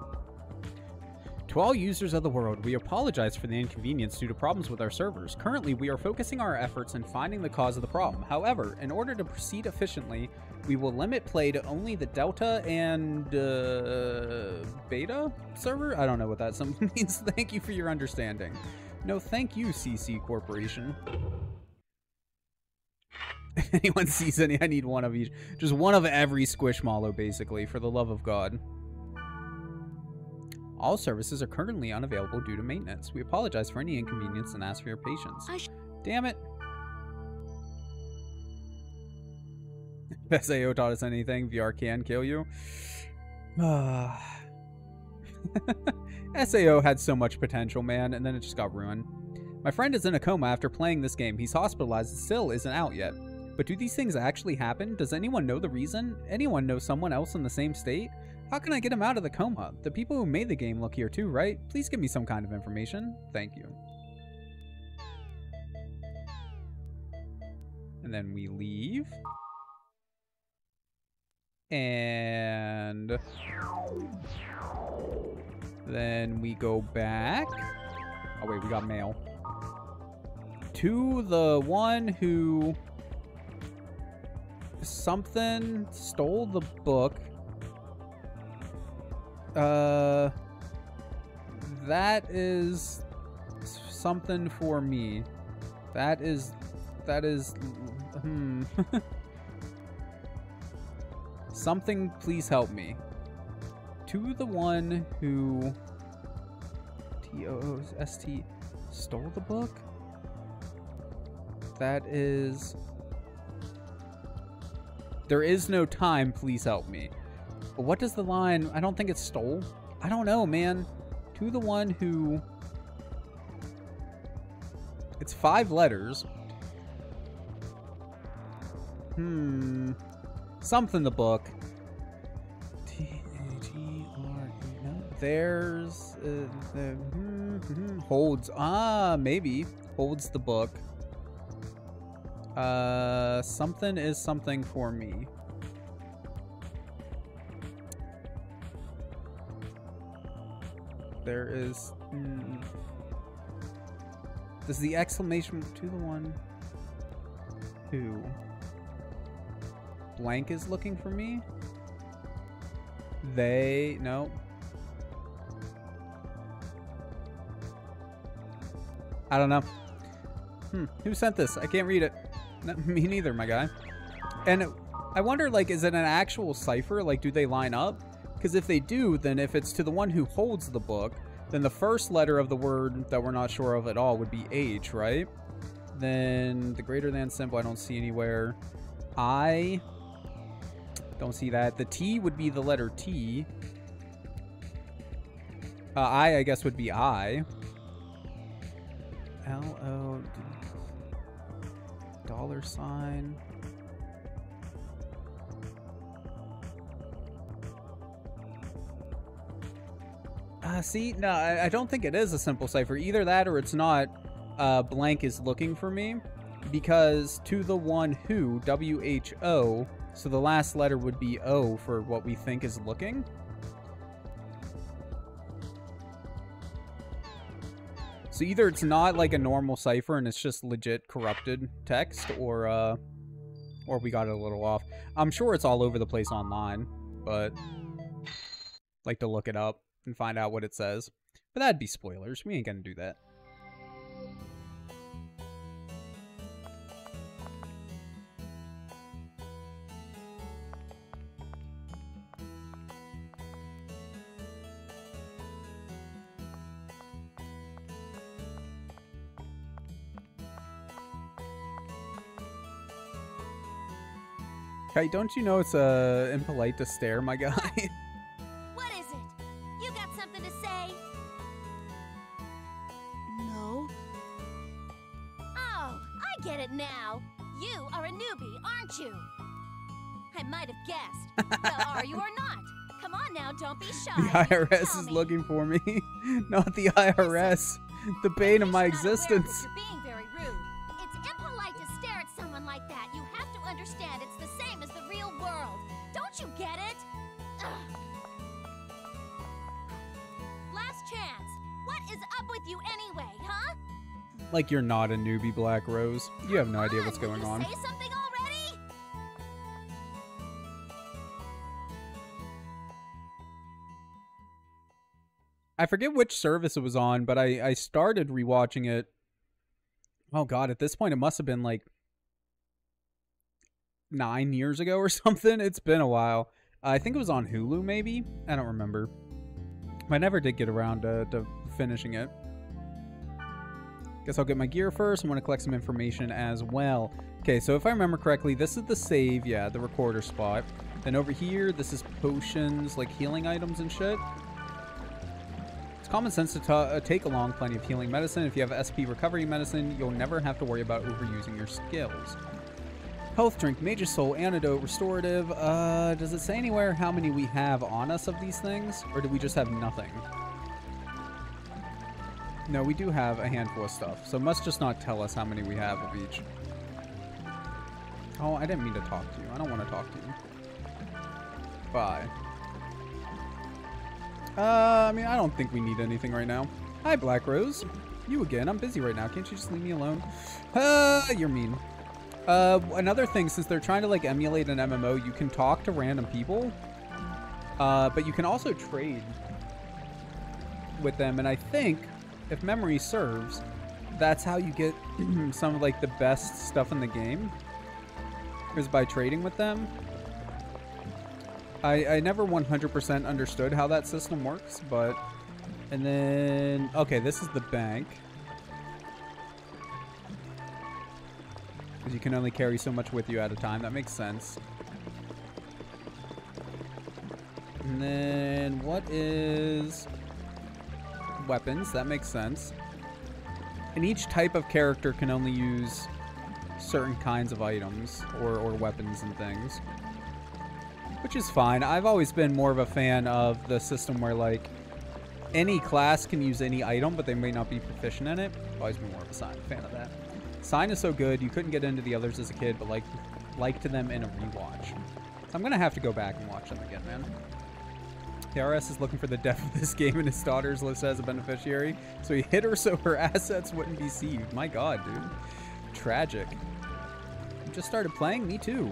S1: To all users of the world, we apologize for the inconvenience due to problems with our servers. Currently, we are focusing our efforts in finding the cause of the problem. However, in order to proceed efficiently, we will limit play to only the Delta and uh, Beta server? I don't know what that means. Thank you for your understanding. No, thank you, CC Corporation. If anyone sees any, I need one of each. Just one of every Squishmallow, basically, for the love of God. All services are currently unavailable due to maintenance. We apologize for any inconvenience and ask for your patience. Damn it. If SAO taught us anything, VR can kill you. SAO had so much potential, man, and then it just got ruined. My friend is in a coma after playing this game. He's hospitalized and still isn't out yet. But do these things actually happen? Does anyone know the reason? Anyone know someone else in the same state? How can I get him out of the coma? The people who made the game look here too, right? Please give me some kind of information. Thank you. And then we leave. And then we go back. Oh wait, we got mail. To the one who something stole the book. Uh that is something for me. That is that is hmm Something please help me. to the one who T O O S T stole the book. That is. There is no time. Please help me. But what does the line? I don't think it's stole. I don't know, man. To the one who. It's five letters. Hmm. Something the book. T T R E. No, there's uh, the hmm, hmm, holds. Ah, maybe holds the book. Uh, something is something for me. There is. Mm, does the exclamation to the one who blank is looking for me? They no. I don't know. Hmm. Who sent this? I can't read it. No, me neither, my guy. And I wonder, like, is it an actual cipher? Like, do they line up? Because if they do, then if it's to the one who holds the book, then the first letter of the word that we're not sure of at all would be H, right? Then the greater than symbol I don't see anywhere. I don't see that. The T would be the letter T. Uh, I, I guess, would be I. L O D dollar sign. Uh, see, no, I, I don't think it is a simple cipher. Either that or it's not. Uh, blank is looking for me because to the one who W H O, so the last letter would be O for what we think is looking. So either it's not like a normal cipher and it's just legit corrupted text, or uh, or we got it a little off. I'm sure it's all over the place online, but like to look it up and find out what it says. But that'd be spoilers. We ain't gonna do that. Kai, don't you know it's uh, impolite to stare, my guy? IRS is looking for me. not the IRS. The bane of my
S5: you're not aware of it,
S1: existence.
S5: You're being very rude. It's impolite to stare at someone like that. You have to understand it's the same as the real world. Don't you get it? Ugh. Last chance. What is up with you anyway, huh?
S1: Like you're not a newbie, Black Rose. You have no idea what's going on. I forget which service it was on, but I, I started rewatching it. Oh god, at this point it must have been like nine years ago or something. It's been a while. I think it was on Hulu, maybe. I don't remember. I never did get around to, to finishing it. Guess I'll get my gear first. I want to collect some information as well. Okay, so if I remember correctly, this is the save, yeah, the recorder spot. Then over here, this is potions, like healing items and shit. It's common sense to uh, take along plenty of healing medicine. If you have SP recovery medicine, you'll never have to worry about overusing your skills. Health drink, Mage's Soul, Antidote, Restorative. Uh, does it say anywhere how many we have on us of these things? Or do we just have nothing? No, we do have a handful of stuff, so must just not tell us how many we have of each. Oh, I didn't mean to talk to you. I don't want to talk to you. Bye. Uh, I mean, I don't think we need anything right now. Hi, Black Rose. You again. I'm busy right now. Can't you just leave me alone? Uh, you're mean. Uh, another thing, since they're trying to, like, emulate an MMO, you can talk to random people. Uh, but you can also trade with them. And I think, if memory serves, that's how you get some of, like, the best stuff in the game. Is by trading with them. I, I never 100% understood how that system works, but... And then... Okay, this is the bank. Because you can only carry so much with you at a time. That makes sense. And then what is... Weapons. That makes sense. And each type of character can only use certain kinds of items or, or weapons and things. Which is fine. I've always been more of a fan of the system where, like, any class can use any item, but they may not be proficient in it. I've always been more of a sign, fan of that. Sign is so good, you couldn't get into the others as a kid, but, like, liked them in a rewatch. So I'm to have to go back and watch them again, man. KRS is looking for the death of this game, and his daughter's listed as a beneficiary. So he hit her so her assets wouldn't be seized. My god, dude. Tragic. Just started playing? Me too.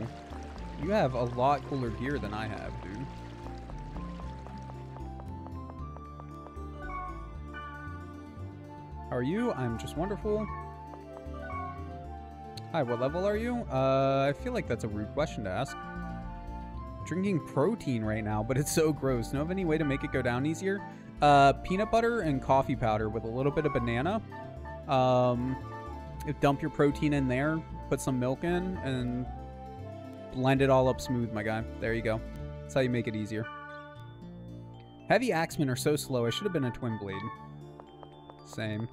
S1: You have a lot cooler gear than I have, dude. How are you? I'm just wonderful. Hi, what level are you? Uh, I feel like that's a rude question to ask. Drinking protein right now, but it's so gross. Know of any way to make it go down easier? Uh, peanut butter and coffee powder with a little bit of banana. Um, dump your protein in there, put some milk in, and blend it all up smooth, my guy. There you go. That's how you make it easier. Heavy axemen are so slow. I should have been a twin blade. Same.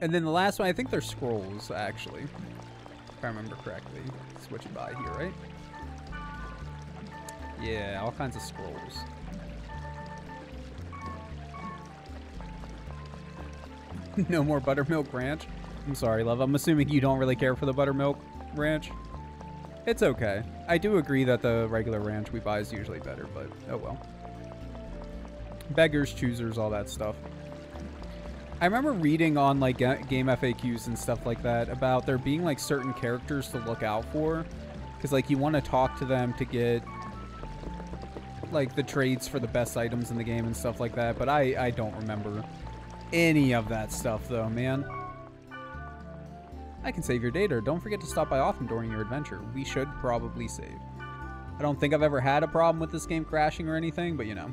S1: and then the last one, I think they're scrolls, actually. If I remember correctly. You buy here, right? Yeah, all kinds of scrolls. no more buttermilk ranch. I'm sorry, love. I'm assuming you don't really care for the buttermilk ranch. It's okay. I do agree that the regular ranch we buy is usually better, but oh well. Beggars, choosers, all that stuff. I remember reading on like game FAQs and stuff like that about there being like certain characters to look out for because like you want to talk to them to get like the trades for the best items in the game and stuff like that, but I I don't remember any of that stuff though, man. I can save your data. Don't forget to stop by often during your adventure. We should probably save. I don't think I've ever had a problem with this game crashing or anything, but you know,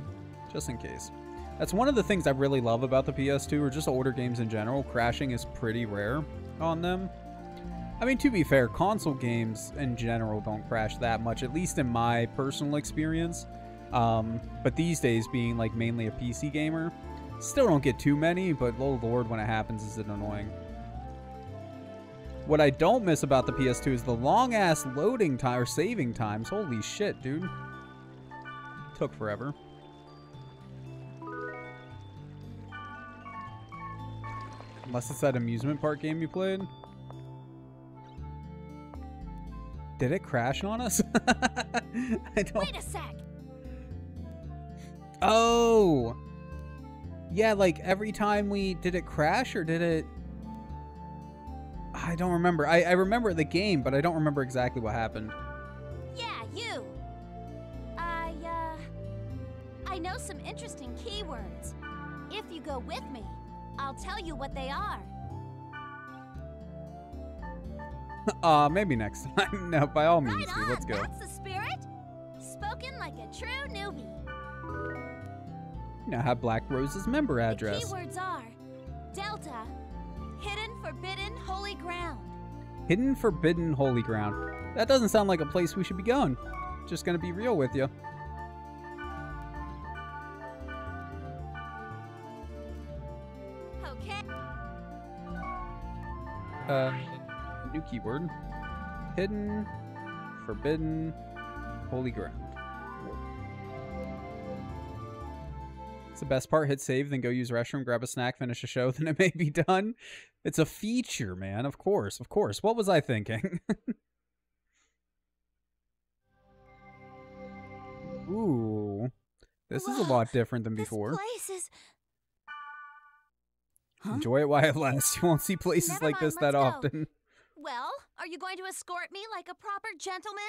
S1: just in case. That's one of the things I really love about the PS2, or just older games in general. Crashing is pretty rare on them. I mean, to be fair, console games in general don't crash that much, at least in my personal experience. Um, but these days, being like mainly a PC gamer, still don't get too many, but oh lord, when it happens, is it annoying. What I don't miss about the PS2 is the long-ass loading time, or saving times. Holy shit, dude. Took forever. Unless it's that amusement park game you played. Did it crash on us? I don't...
S5: Wait a sec.
S1: Oh! Yeah, like every time we... Did it crash or did it... I don't remember. I, I remember the game, but I don't remember exactly what happened.
S5: Yeah, you. I, uh... I know some interesting keywords. If you go with me, I'll tell you what they are.
S1: uh, maybe next time. no, by all means,
S5: right on,
S1: let's go.
S5: That's the spirit. Spoken like a true newbie.
S1: You now have Black Rose's member
S5: The
S1: address.
S5: keywords are Delta, Hidden Forbidden.
S1: Hidden Forbidden Holy Ground. That doesn't sound like a place we should be going. Just gonna be real with you.
S5: Okay.
S1: Uh, new keyword. Hidden, forbidden, holy ground. It's the best part. Hit save, then go use restroom, grab a snack, finish a show, then it may be done. It's a feature, man. Of course, of course. What was I thinking? Ooh. This is a lot different than before.
S5: is.
S3: Huh?
S1: Enjoy it while it lasts. You won't see places
S5: Never
S1: like
S5: mind,
S1: this that
S5: go.
S1: often.
S5: Well, are you going to escort me like a proper gentleman?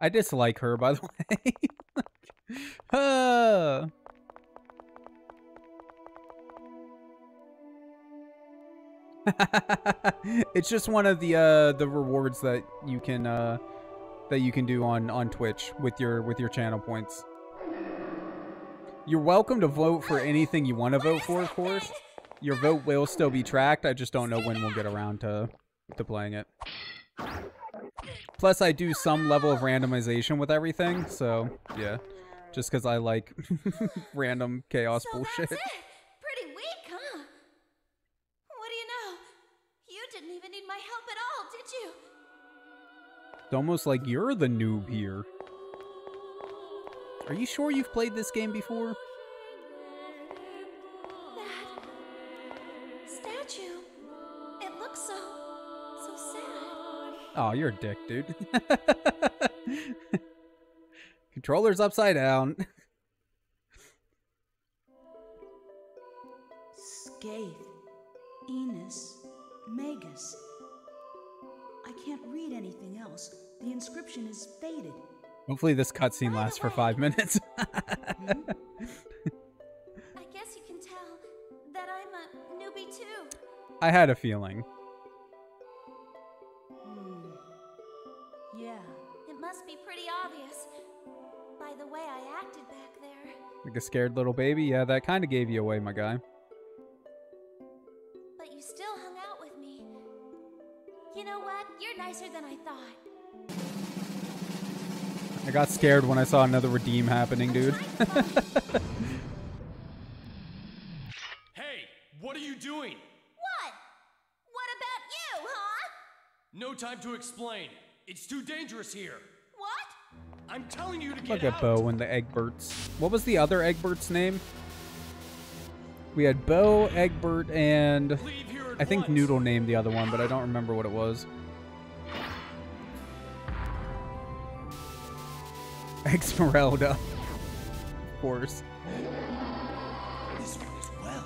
S1: I dislike her, by the way. Ah. it's just one of the uh the rewards that you can uh that you can do on on Twitch with your with your channel points. You're welcome to vote for anything you want to vote for, of course. Your vote will still be tracked. I just don't know when we'll get around to to playing it. Plus, I do some level of randomization with everything, so yeah. Just because I like random chaos
S5: So
S1: bullshit.
S5: Pretty weak, huh? What do you know? You didn't even need my help at all, did you?
S1: It's almost like you're the noob here. Are you sure you've played this game before? Oh, you're a dick, dude. Controller's upside down.
S3: Scathe, Enos, Magus. I can't read anything else. The inscription is faded.
S1: Hopefully this cutscene lasts for five minutes.
S5: I guess you can tell that I'm a newbie too.
S1: I had a feeling.
S5: The way I acted back there.
S1: Like a scared little baby? Yeah, that kind of gave you away, my guy.
S5: But you still hung out with me. You know what? You're nicer than I thought.
S1: I got scared when I saw another redeem happening, dude.
S6: Hey, what are you doing?
S5: What? What about you, huh?
S6: No time to explain. It's too dangerous here. I'm telling you to get
S1: Look
S6: out.
S1: at Bo and the Egberts. What was the other Egbert's name? We had Bo, Egbert, and
S6: Leave here at
S1: I think
S6: once.
S1: Noodle named the other one, but I don't remember what it was. Esmeralda. Of course.
S6: This well.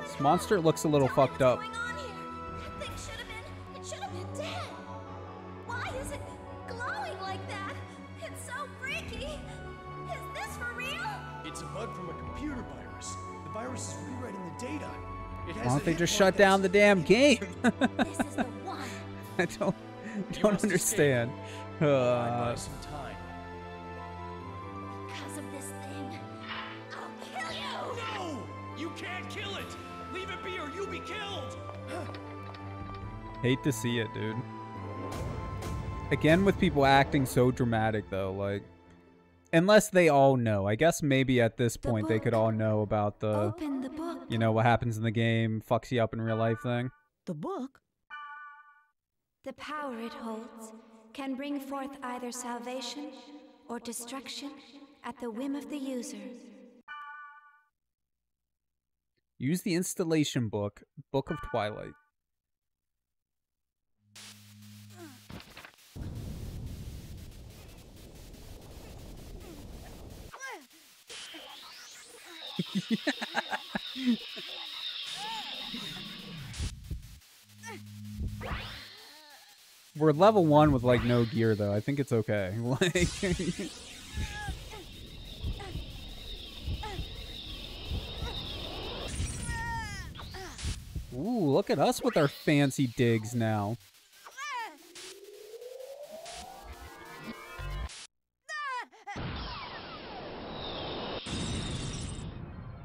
S1: This monster looks a little fucked up. They just shut down the damn game?
S5: This is the one.
S1: I don't, don't understand. Uh,
S6: some time.
S5: Because of this thing, I'll kill you.
S6: No! You can't kill it! Leave it be or you'll be killed!
S1: hate to see it, dude. Again, with people acting so dramatic, though, like, unless they all know. I guess maybe at this
S5: The
S1: point they could all know about the,
S5: Open the book.
S1: You know, what happens in the game, fucks you up in real life thing.
S3: The book?
S7: The power it holds can bring forth either salvation or destruction at the whim of the user.
S1: Use the installation book, Book of Twilight. We're level one with like no gear though. I think it's okay. Like, ooh, look at us with our fancy digs now.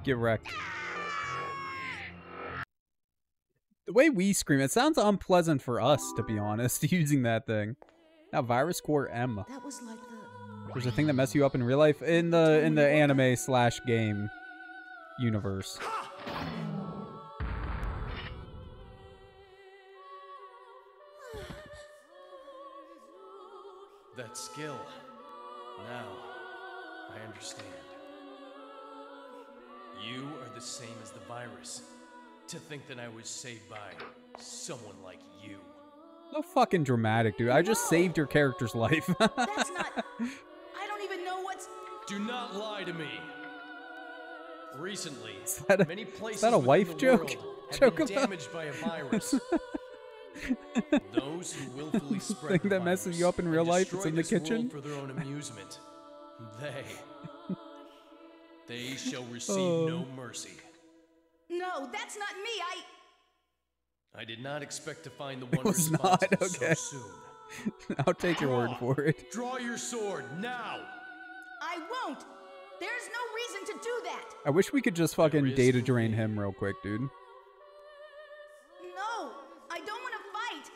S1: Get wrecked. The way we scream, it sounds unpleasant for us, to be honest, using that thing. Now, Virus Core M.
S3: That was like the.
S1: There's a thing that messes you up in real life in the in the anime slash game universe.
S6: That skill. Now, I understand. You are the same as the virus. To think that I was saved by someone like you.
S1: So fucking dramatic, dude. I just saved your character's life.
S3: That's not. I don't even know what's.
S6: Do not lie to me. Recently,
S1: that a-
S6: many
S1: is that a wife
S6: the
S1: joke? Joke
S6: been
S1: about-
S6: damaged by a virus. Those who willfully spread the
S1: Thing
S6: the
S1: that messes you up in real life, it's in the kitchen.
S6: for their own amusement. They, they shall receive
S1: Oh.
S6: no mercy.
S3: No, that's not me. I.
S6: I did not expect to find the one
S1: was not,
S6: responsible
S1: okay.
S6: so soon.
S1: I'll take your word for it.
S6: Draw your sword now.
S3: I won't! There's no reason to do that!
S1: I wish we could just fucking
S6: There is
S1: data
S6: no
S1: drain him real quick, dude.
S3: No! I don't want to fight!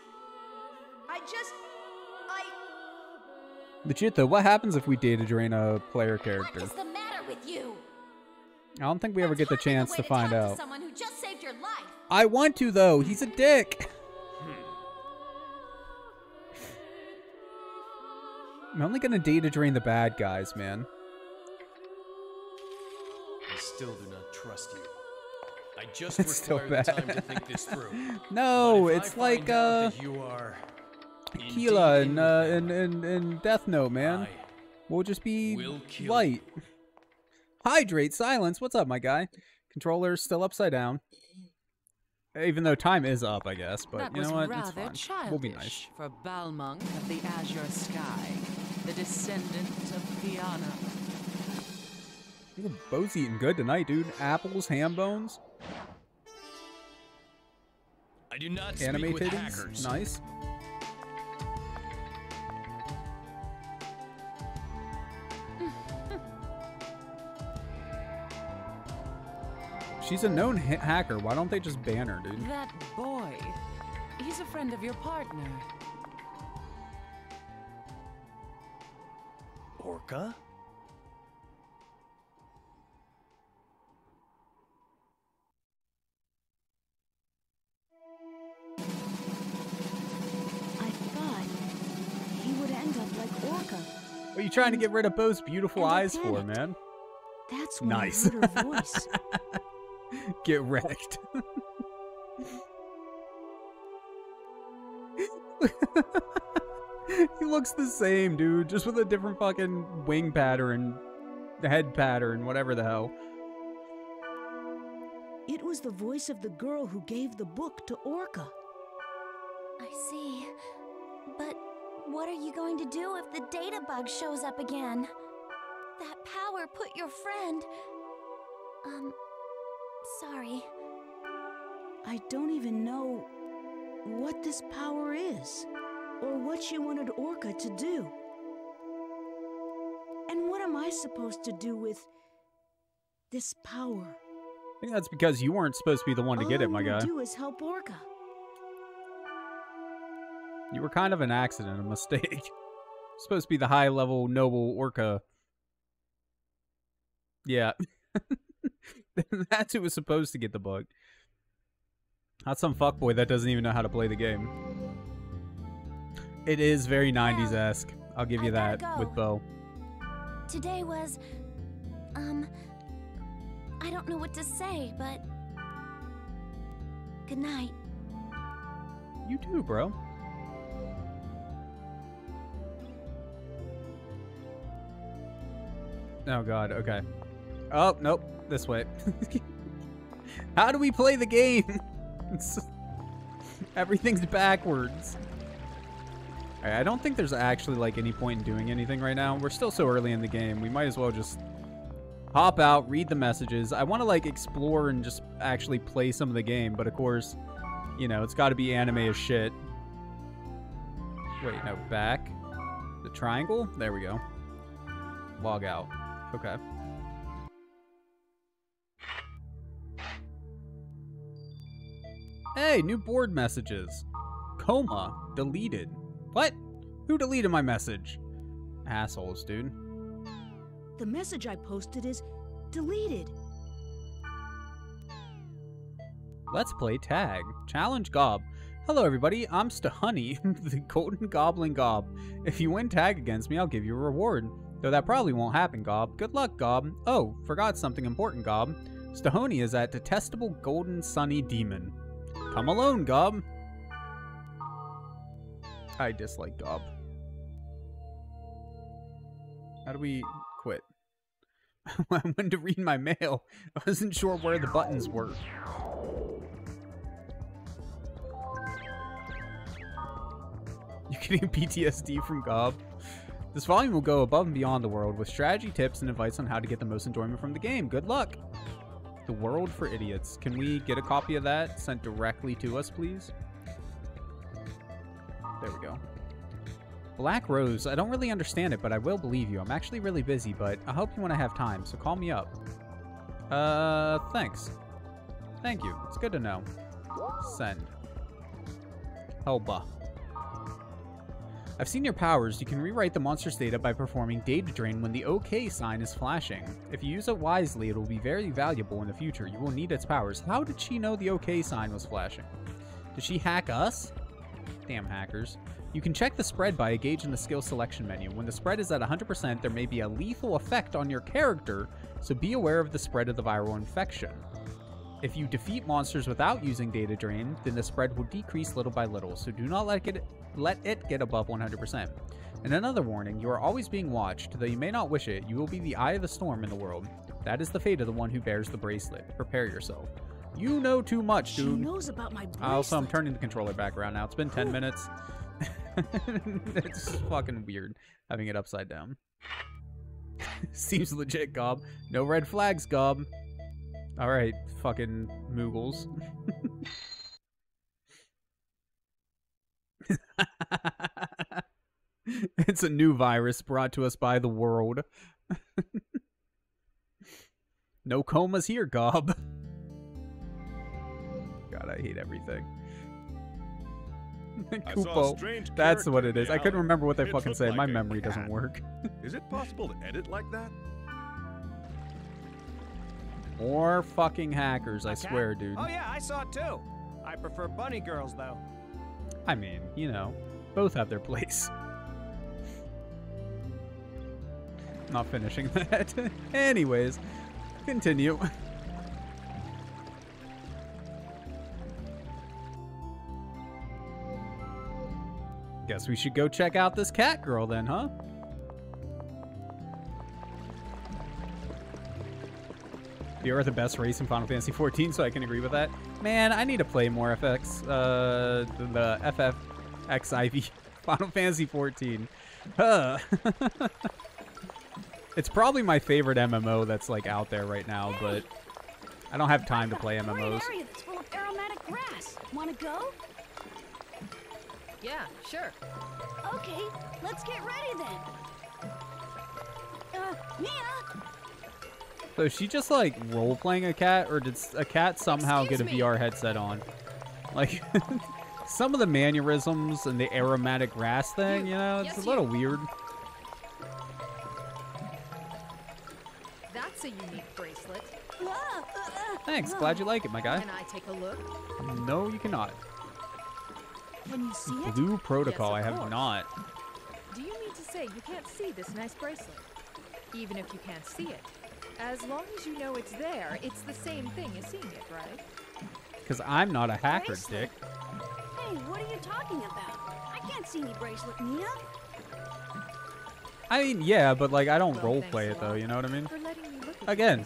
S3: I just. I.
S1: Legit though, what happens if we data drain a player
S5: What
S1: character? I don't think we ever get the chance to find out.
S5: To someone who just saved your life.
S1: I want to though. He's a dick. I'm only gonna data drain the bad guys, man.
S6: I still do not trust you. I just
S1: It's still
S6: require the time
S1: bad.
S6: to think this through.
S1: No, it's
S6: I
S1: like
S6: find
S1: uh
S6: that you are
S1: Tequila
S6: indeed
S1: and uh
S6: in
S1: in, in, in Death Note, man.
S6: I
S1: We'll just be
S6: will kill
S1: light. Hydrate, silence. What's up, my guy? Controller's still upside down. Even though time is up, I guess. But
S8: that
S1: you know what? It's fine.
S8: childish
S1: We'll be nice.
S8: for Balmung of the Azure Sky, the descendant of Fianna.
S1: Ooh, Bo's eating good tonight, dude. Apples, ham bones,
S6: I do not
S1: anime
S6: speak with
S1: titties.
S6: hackers.
S1: Nice. She's a known ha- hacker. Why don't they just ban her, dude?
S8: That boy, he's a friend of your partner.
S9: Orca?
S3: I thought he would end up like Orca.
S1: What are you trying to get rid of Bo's beautiful
S3: And
S1: eyes for, man?
S3: That's when
S1: Nice.
S3: I heard her voice.
S1: Get wrecked. he looks the same, dude, just with a different fucking wing pattern, head pattern, whatever the hell.
S3: it was the voice of the girl who gave the book to Orca.
S5: I see. But what are you going to do if the data bug shows up again? That power put your friend. Um, sorry.
S3: I don't even know what this power is, or what she wanted Orca to do. And what am I supposed to do with this power?
S1: I think that's because you weren't supposed to be the one to get it, my
S3: I'm gonna
S1: guy.
S3: do is help Orca.
S1: You were kind of an accident, a mistake. supposed to be the high level noble orca. Yeah. That's who was supposed to get the bug. Not some fuckboy that doesn't even know how to play the game. It is very 90s esque. I'll give you that
S5: gotta
S1: with Bo.
S5: Today was. Um. I don't know what to say, but. Good night.
S1: You too, bro. Oh god, okay. Oh, nope. This way. How do we play the game? Everything's backwards. Alright, I don't think there's actually like any point in doing anything right now. We're still so early in the game. We might as well just hop out, read the messages. I want to like explore and just actually play some of the game, but of course, you know, it's got to be anime as shit. Wait, no, back. The triangle? There we go. Log out. Okay. Hey, new board messages. Coma. Deleted. What? Who deleted my message? Assholes, dude.
S3: The message I posted is deleted.
S1: Let's play tag. Challenge Gob. Hello, everybody. I'm Stahunny, the Golden Goblin Gob. If you win tag against me, I'll give you a reward. Though that probably won't happen, Gob. Good luck, Gob. Oh, forgot something important, Gob. Stahoni is that detestable golden sunny demon. Come alone, Gob. I dislike Gob. How do we quit? I wanted to read my mail. I wasn't sure where the buttons were. You getting PTSD from Gob? This volume will go above and beyond the world with strategy tips and advice on how to get the most enjoyment from the game. Good luck! The World for Idiots. Can we get a copy of that sent directly to us, please? There we go. Black Rose. I don't really understand it, but I will believe you. I'm actually really busy, but I'll help you when I have time, so call me up. Uh, thanks. Thank you. It's good to know. Send. Helba. I've seen your powers. You can rewrite the monster's data by performing data drain when the OK sign is flashing. If you use it wisely, it will be very valuable in the future. You will need its powers. How did she know the OK sign was flashing? Did she hack us? Damn hackers. You can check the spread by engaging the skill selection menu. When the spread is at 100%, there may be a lethal effect on your character, so be aware of the spread of the viral infection. If you defeat monsters without using data drain, then the spread will decrease little by little, so do not let it, let it get above 100%. And another warning, you are always being watched, though you may not wish it, you will be the eye of the storm in the world. That is the fate of the one who bears the bracelet. Prepare yourself. You know too much, dude.
S3: She knows about my bracelet.
S1: Also, I'm turning the controller back around now. It's been 10 minutes. it's fucking weird having it upside down. Seems legit, Gob. No red flags, Gob. Alright, fucking Moogles. it's a new virus brought to us by the world. no comas here, Gob. God, I hate everything. Kupo. That's what it is. I couldn't remember what they
S10: It
S1: fucking said. My
S10: like
S1: memory doesn't work.
S10: Is it possible to edit like that?
S1: More fucking hackers, I, swear, dude.
S11: Oh yeah, I saw it too. I prefer bunny girls though.
S1: I mean, you know, both have their place. Not finishing that. Anyways, continue. Guess we should go check out this cat girl then, huh? You are the best race in Final Fantasy 14, so I can agree with that. Man, I need to play more FX, uh, the FFXIV Final Fantasy 14. Huh. it's probably my favorite MMO that's like out there right now, but I don't have time to play
S3: Great
S1: MMOs.
S3: area that's full of aromatic grass. Wanna go?
S12: Yeah, sure.
S3: Okay, let's get ready then. Uh, Mia!
S1: So is she just like role playing a cat, or did a cat somehow get a
S12: me.
S1: VR headset on? Like some of the mannerisms and the aromatic grass thing, you know, it's
S12: Yes,
S1: a little
S12: you.
S1: weird.
S12: That's a unique bracelet.
S1: Thanks, glad you like it, my guy.
S12: Can I take a look?
S1: No, you cannot.
S3: Can you see it?
S1: Blue Protocol,
S12: Yes,
S1: I have
S12: course.
S1: not.
S12: Do you mean to say you can't see this nice bracelet? Even if you can't see it. As long as you know it's there, it's the same thing as seeing it, right?
S1: Because I'm not a hacker,
S3: Bracelet?
S1: dick.
S3: Hey, what are you talking about? I can't see any bracelet, Mia.
S1: I mean, yeah, but like I don't
S12: Well,
S1: role play it though, you know what I mean?
S12: For letting me look at
S1: Again,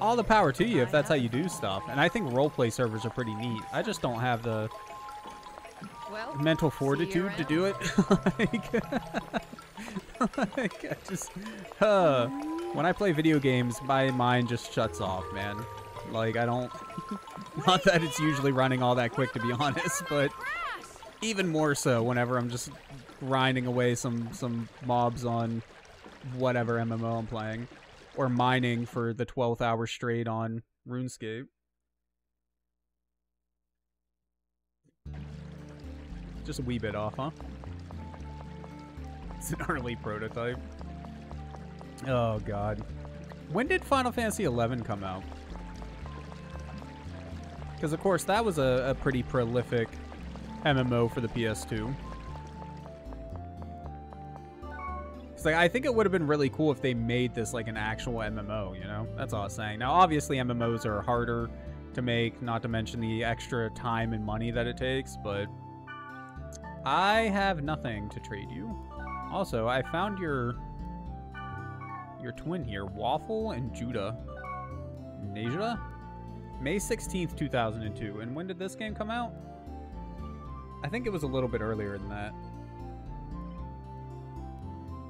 S1: all the power to you if that's how you do stuff. And I think roleplay servers are pretty neat. I just don't have the
S12: Well,
S1: mental fortitude to do it. like, like, I just, uh, when I play video games, my mind just shuts off, man. Like, I don't, not that it's usually running all that quick to be honest, but even more so whenever I'm just grinding away some, some mobs on whatever MMO I'm playing. Or mining for the 12th hour straight on RuneScape. Just a wee bit off, huh? It's an early prototype. Oh god. When did Final Fantasy XI come out? Because of course that was a, a pretty prolific MMO for the PS2. It's like I think it would have been really cool if they made this like an actual MMO, you know? That's all I was saying. Now obviously MMOs are harder to make, not to mention the extra time and money that it takes, but I have nothing to trade you. Also, I found your your twin here, Waffle and Judah. Nasia? May 16th, 2002. And when did this game come out? I think it was a little bit earlier than that.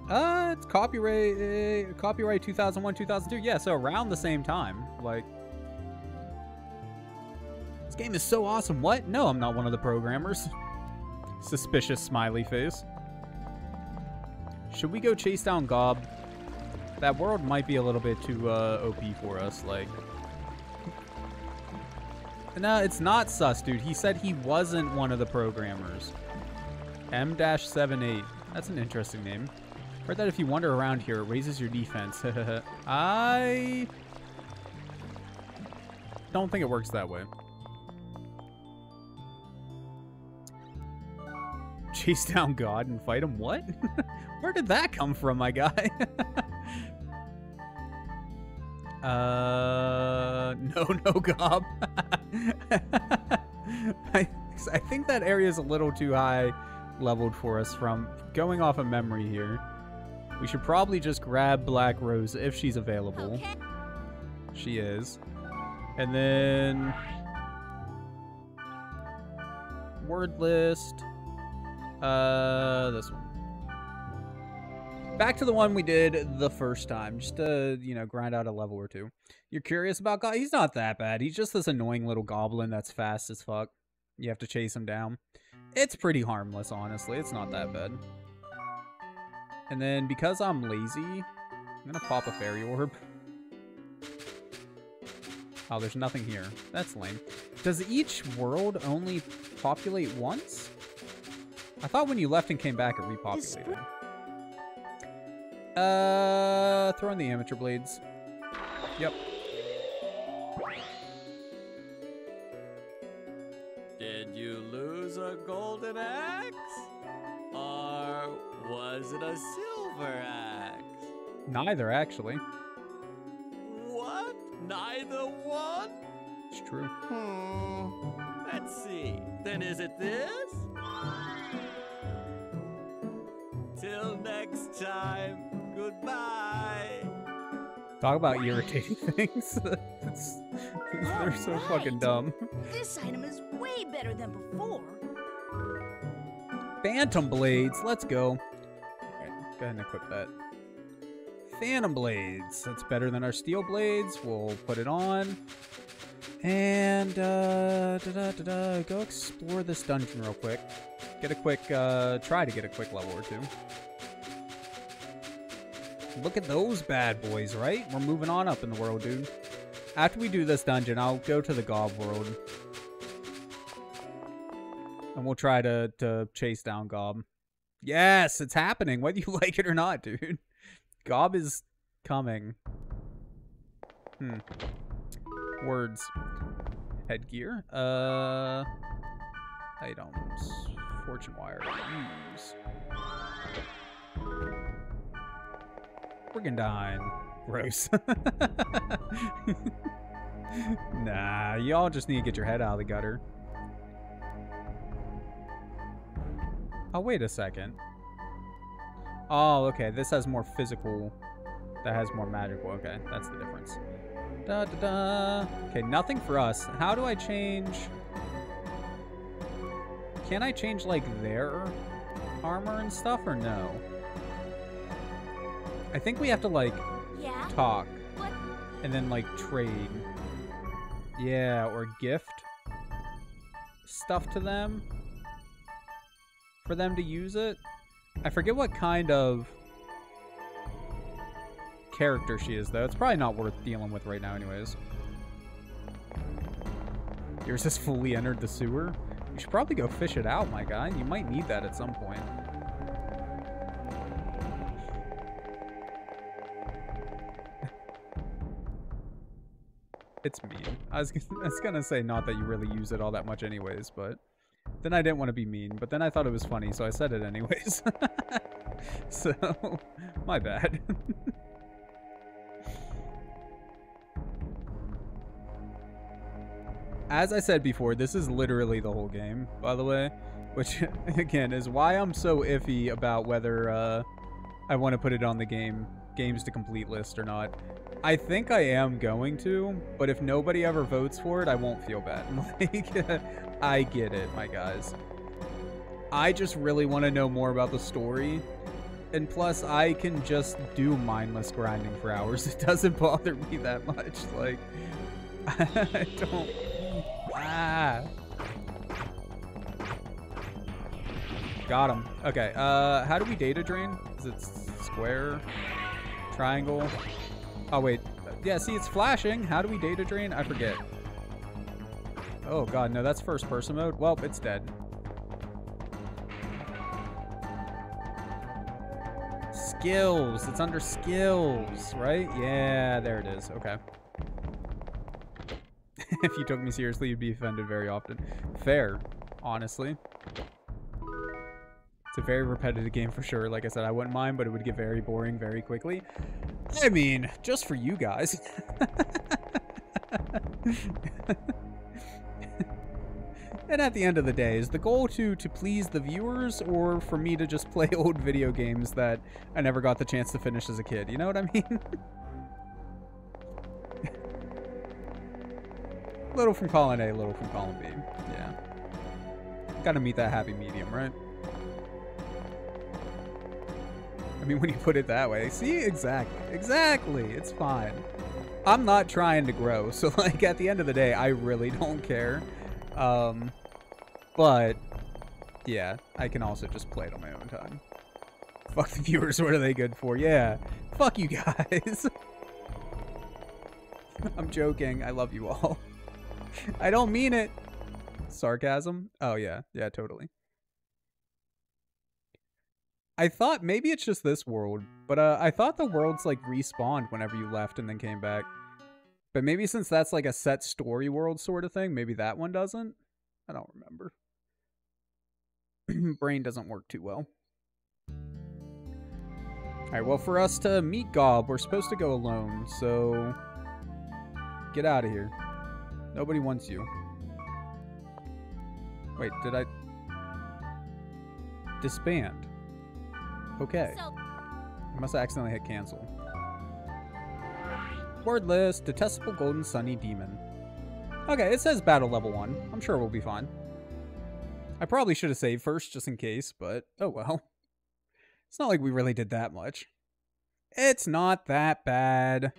S1: Uh, it's copyright uh, copyright 2001, 2002. Yeah, so around the same time. Like this game is so awesome. What? No, I'm not one of the programmers. Suspicious smiley face. Should we go chase down Gob? That world might be a little bit too uh, OP for us, like... No, it's not sus, dude. He said he wasn't one of the programmers. M-78. That's an interesting name. Heard that if you wander around here, it raises your defense. I don't think it works that way. Chase down God and fight him? What? Where did that come from, my guy? uh, no, no, Gob. I, I think that area is a little too high leveled for us from going off of memory here. We should probably just grab Black Rose if she's available. Okay. She is. And then... Word list. Uh, this one. Back to the one we did the first time, just to, you know, grind out a level or two. You're curious about Gob? He's not that bad. He's just this annoying little goblin that's fast as fuck. You have to chase him down. It's pretty harmless, honestly. It's not that bad. And then because I'm lazy, I'm gonna pop a fairy orb. Oh, there's nothing here. That's lame. Does each world only populate once? I thought when you left and came back it repopulated. Uh, throw in the amateur blades. Yep.
S13: Did you lose a golden axe? Or was it a silver axe?
S1: Neither, actually.
S13: What? Neither one?
S1: It's true.
S13: Hmm. Let's see. Then is it this? Till next time, goodbye.
S1: Talk about irritating things. they're so right. fucking dumb.
S3: This item is way better than before.
S1: Phantom Blades, let's go. Okay, go ahead and equip that. Phantom Blades, that's better than our Steel Blades. We'll put it on. And, uh, da -da -da go explore this dungeon real quick. Get a quick, uh, try to get a quick level or two. Look at those bad boys, right? We're moving on up in the world, dude. After we do this dungeon, I'll go to the Gob world. And we'll try to, to chase down Gob. Yes, it's happening, whether you like it or not, dude. Gob is coming. Hmm. Words. Headgear. Uh... Items. Fortune wire. Use. Brigandine. Gross. nah, y'all just need to get your head out of the gutter. Oh, wait a second. Oh, okay. This has more physical. That has more magical. Okay, that's the difference. Da da da. Okay, nothing for us. How do I change? Can I change, like, their armor and stuff, or no? I think we have to, like,
S5: yeah?
S1: talk.
S5: What?
S1: And then, like, trade. Yeah, or gift stuff to them for them to use it. I forget what kind of character she is, though. It's probably not worth dealing with right now anyways. Yours has fully entered the sewer. You should probably go fish it out, my guy. You might need that at some point. It's mean. I was, gonna say not that you really use it all that much anyways, but... Then I didn't want to be mean, but then I thought it was funny, so I said it anyways. so, my bad. As I said before, this is literally the whole game, by the way. Which, again, is why I'm so iffy about whether uh, I want to put it on the game games to complete list or not. I think I am going to, but if nobody ever votes for it, I won't feel bad. Like, I get it, my guys. I just really want to know more about the story. And plus, I can just do mindless grinding for hours. It doesn't bother me that much. Like, I don't... Ah. Got him. Okay, uh, how do we data drain? Is it square? Triangle? Oh, wait. Yeah, see, it's flashing. How do we data drain? I forget. Oh, God, no, that's first person mode. Well, it's dead. Skills. It's under skills, right? Yeah, there it is. Okay. if you took me seriously, you'd be offended very often. Fair, honestly. It's a very repetitive game for sure. Like I said, I wouldn't mind, but it would get very boring very quickly. I mean, just for you guys. and at the end of the day, is the goal to to please the viewers or for me to just play old video games that I never got the chance to finish as a kid? You know what I mean? little from column A, little from column B. Yeah. Gotta meet that happy medium, right? I mean, when you put it that way. See? Exactly. Exactly. It's fine. I'm not trying to grow. So, like, at the end of the day, I really don't care. Um, but, yeah, I can also just play it on my own time. Fuck the viewers. What are they good for? Yeah. Fuck you guys. I'm joking. I love you all. I don't mean it. Sarcasm? Oh, yeah. Yeah, totally. I thought maybe it's just this world, but uh, I thought the worlds like respawned whenever you left and then came back. But maybe since that's like a set story world sort of thing, maybe that one doesn't. I don't remember. Brain doesn't work too well. Alright, well, for us to meet Gob, we're supposed to go alone, so... Get out of here. Nobody wants you. Wait, did I... Disband. Okay. I must have accidentally hit cancel. Word list, detestable golden sunny demon. Okay, it says battle level 1. I'm sure we'll be fine. I probably should have saved first just in case, but oh well. It's not like we really did that much. It's not that bad.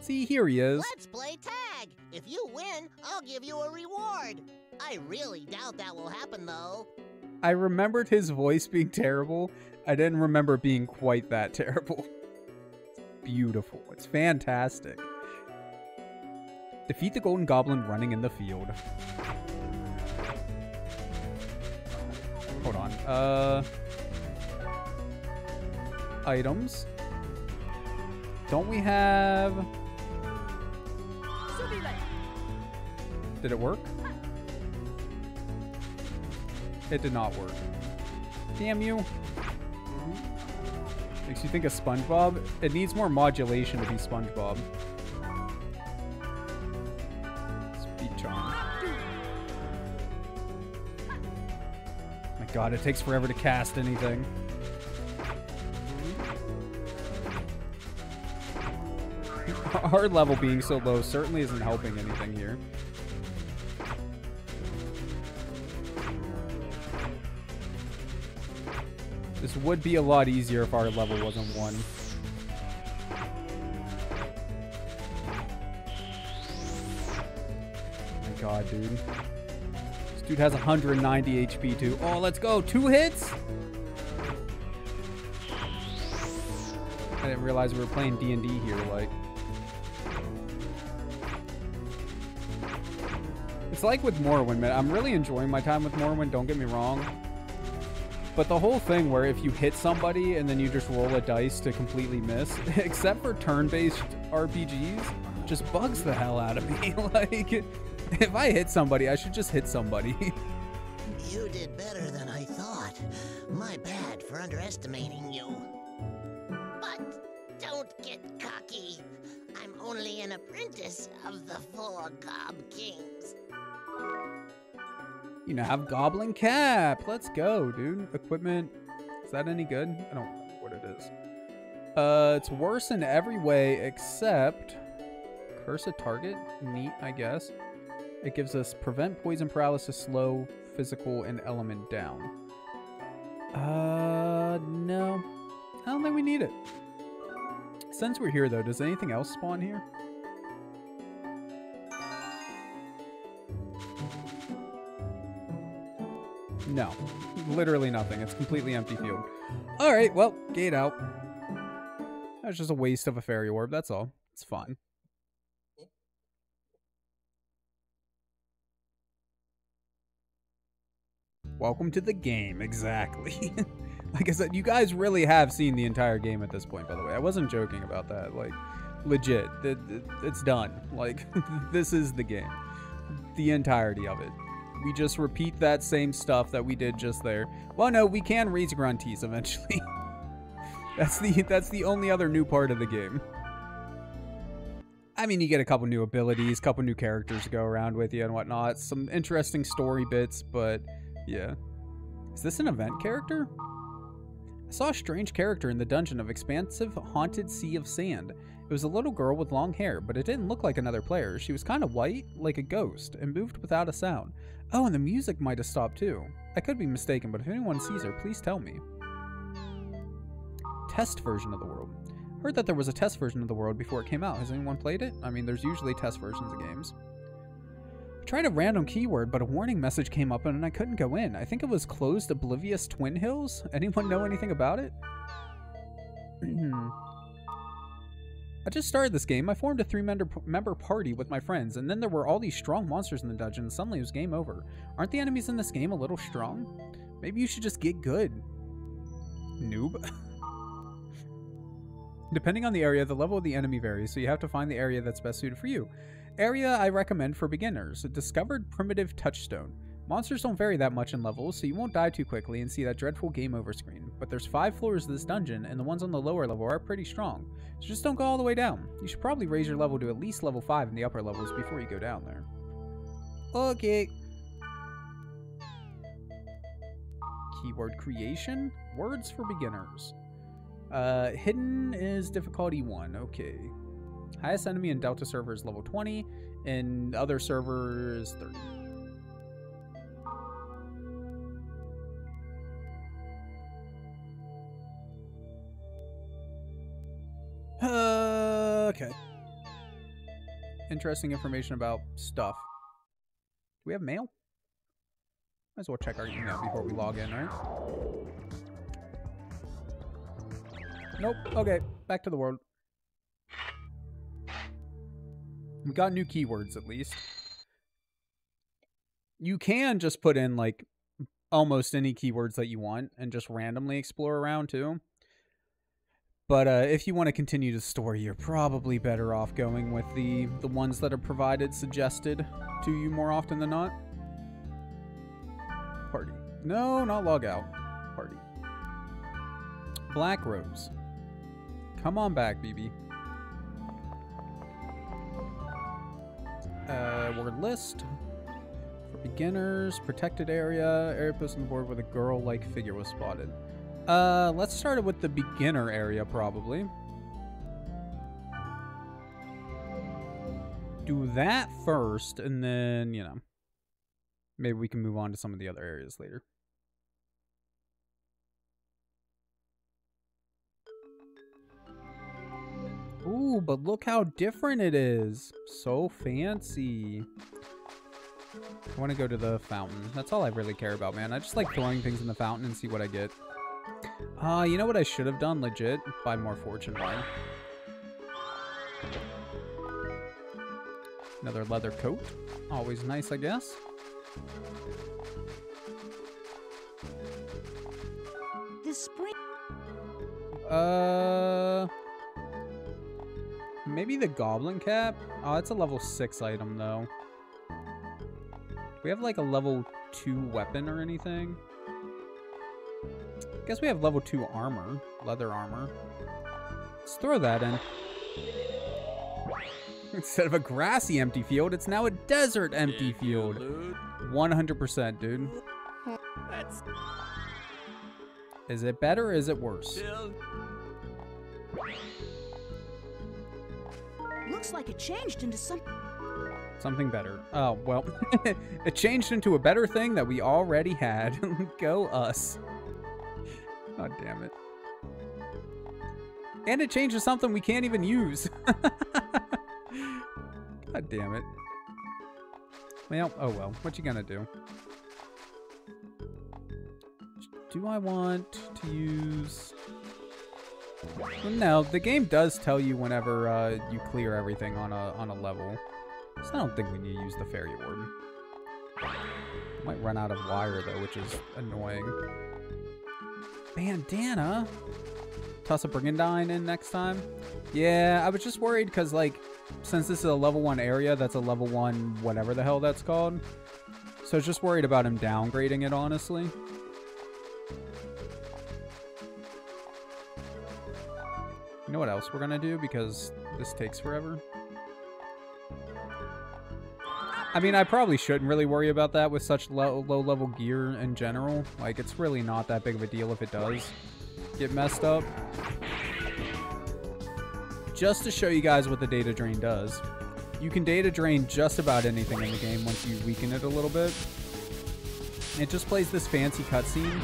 S1: See, here he is.
S14: Let's play tag! If you win, I'll give you a reward. I really doubt that will happen, though.
S1: I remembered his voice being terrible. I didn't remember being quite that terrible. It's beautiful. It's fantastic. Defeat the Golden Goblin running in the field. Hold on. Uh... Items. Don't we have... Did it work? It did not work. Damn you. Makes you think of SpongeBob. It needs more modulation to be SpongeBob. Speed charm. My god, it takes forever to cast anything. Our level being so low certainly isn't helping anything here. This would be a lot easier if our level wasn't 1. my god, dude. This dude has 190 HP too. Oh, let's go. Two hits? I didn't realize we were playing D&D here, like. It's like with Morrowind, man. I'm really enjoying my time with Morrowind, don't get me wrong. But the whole thing where if you hit somebody and then you just roll a dice to completely miss, except for turn-based RPGs, just bugs the hell out of me. like, if I hit somebody, I should just hit somebody.
S14: you did better than I thought. My bad for underestimating you. But don't get cocky. I'm only an apprentice of the four Gob Kings.
S1: You know, have Goblin Cap. Let's go, dude. Equipment. Is that any good? I don't know what it is. Uh, it's worse in every way except curse a target. Neat, I guess. It gives us prevent poison paralysis, slow, physical, and element down. Uh, no. I don't think we need it. Since we're here, though, does anything else spawn here? No. Literally nothing. It's completely empty field. Alright, well, gate out. That's just a waste of a fairy orb, that's all. It's fine. Welcome to the game, exactly. like I said, you guys really have seen the entire game at this point, by the way. I wasn't joking about that. Like, legit. It, it, it's done. Like, this is the game. The entirety of it. We just repeat that same stuff that we did just there. Well, no, we can raise Grunties eventually. that's the that's the only other new part of the game. I mean, you get a couple new abilities, couple new characters to go around with you and whatnot. Some interesting story bits, but yeah. Is this an event character? I saw a strange character in the dungeon of expansive haunted sea of sand. It was a little girl with long hair, but it didn't look like another player. She was kind of white, like a ghost, and moved without a sound. Oh, and the music might have stopped too. I could be mistaken, but if anyone sees her, please tell me. Test version of the world. Heard that there was a test version of the world before it came out. Has anyone played it? I mean, there's usually test versions of games. I tried a random keyword, but a warning message came up and I couldn't go in. I think it was closed Oblivious Twin Hills. Anyone know anything about it? Hmm. I just started this game. I formed a three-member party with my friends, and then there were all these strong monsters in the dungeon, and suddenly it was game over. Aren't the enemies in this game a little strong? Maybe you should just get good. Noob. Depending on the area, the level of the enemy varies, so you have to find the area that's best suited for you. Area I recommend for beginners. Discovered Primitive Touchstone. Monsters don't vary that much in levels, so you won't die too quickly and see that dreadful game over screen. But there's five floors of this dungeon, and the ones on the lower level are pretty strong. So just don't go all the way down. You should probably raise your level to at least level 5 in the upper levels before you go down there. Okay. Keyword creation? Words for beginners. Uh, hidden is difficulty 1. Okay. Highest enemy in Delta server is level 20, and other servers 30. Interesting information about stuff. Do we have mail? Might as well check our email before we log in, right? Nope. Okay, back to the world. We got new keywords at least. You can just put in like almost any keywords that you want and just randomly explore around too. But uh, if you want to continue the story, you're probably better off going with the, the ones that are provided, suggested to you more often than not. Party. No, not log out. Party. Black Rose. Come on back, BB. Uh, word list. For beginners, protected area, area posted on the board where the girl-like figure was spotted. Uh, let's start it with the beginner area, probably. Do that first, and then, you know, maybe we can move on to some of the other areas later. Ooh, but look how different it is. So fancy. I want to go to the fountain. That's all I really care about, man. I just like throwing things in the fountain and see what I get. Uh, you know what I should have done legit? Buy more fortune wire. Another leather coat. Always nice, I guess.
S3: The spring.
S1: Uh... Maybe the goblin cap? Oh, it's a level 6 item, though. Do we have, like, a level 2 weapon or anything? Guess we have level 2 armor. Leather armor. Let's throw that in. Instead of a grassy empty field, it's now a desert empty field. 100%, dude. Is it better or is it worse?
S3: Looks like it changed into some.
S1: Something better. Oh, well. it changed into a better thing that we already had. Go us. God damn it. And it changes something we can't even use. God damn it. Well, oh well. What you gonna do? do I want to use... No, the game does tell you whenever uh, you clear everything on a on a level. So I don't think we need to use the fairy orb. Might run out of wire though, which is annoying. Bandana? Toss a Brigandine in next time? Yeah, I was just worried because, like, since this is a level 1 area, that's a level 1 whatever the hell that's called. So I was just worried about him downgrading it, honestly. You know what else we're going to do? Because this takes forever. I mean, I probably shouldn't really worry about that with such low, low level gear in general. Like, it's really not that big of a deal if it does get messed up. Just to show you guys what the data drain does. You can data drain just about anything in the game once you weaken it a little bit. It just plays this fancy cutscene,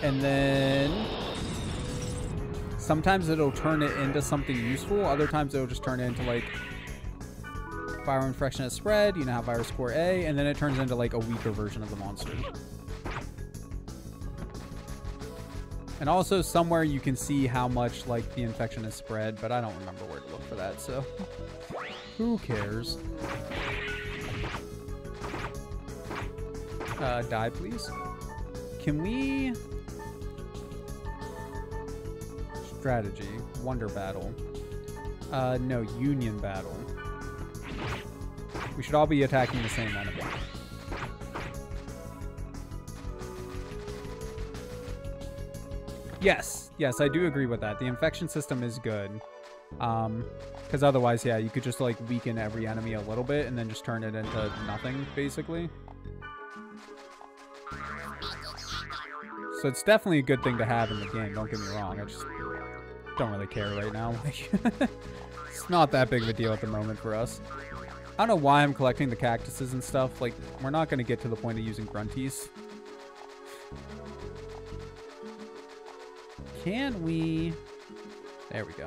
S1: and then sometimes it'll turn it into something useful. Other times it'll just turn it into like Fire Infection has spread, you now have Virus Core A, and then it turns into like a weaker version of the monster. And also somewhere you can see how much like the infection has spread, but I don't remember where to look for that, so who cares? Uh, die, please. Can we... Strategy. Wonder Battle. Uh, no, Union Battle. We should all be attacking the same enemy. Yes, yes, I do agree with that. The infection system is good. Um, because otherwise, yeah, you could just like weaken every enemy a little bit and then just turn it into nothing, basically. So it's definitely a good thing to have in the game, don't get me wrong. I just don't really care right now. it's not that big of a deal at the moment for us. I don't know why I'm collecting the cactuses and stuff. Like, we're not going to get to the point of using grunties. Can we... There we go.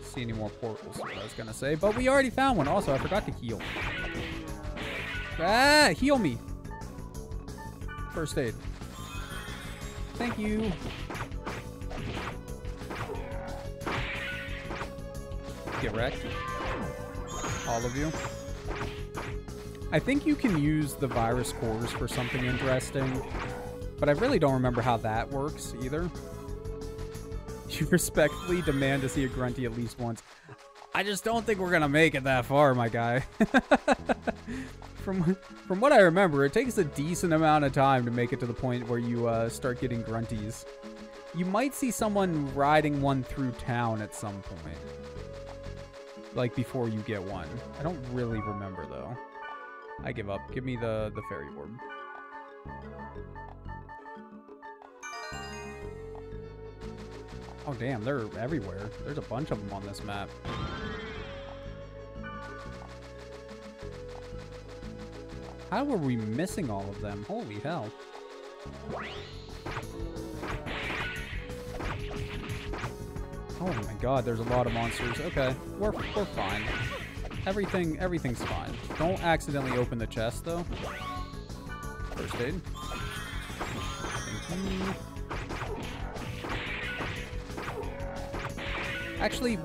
S1: See any more portals, I was going to say. But we already found one. Also, I forgot to heal. Ah, heal me. First aid. Thank you. Get wrecked. All of you. I think you can use the virus cores for something interesting, but I really don't remember how that works either. You respectfully demand to see a grunty at least once. I just don't think we're gonna make it that far, my guy. from from what I remember, it takes a decent amount of time to make it to the point where you uh, start getting grunties. You might see someone riding one through town at some point. Like before you get one. I don't really remember though. I give up. Give me the, the fairy orb. Oh damn, they're everywhere. There's a bunch of them on this map. How were we missing all of them? Holy hell. Oh my god, there's a lot of monsters. Okay, we're, we're fine. Everything, everything's fine. Don't accidentally open the chest, though. First aid. Actually,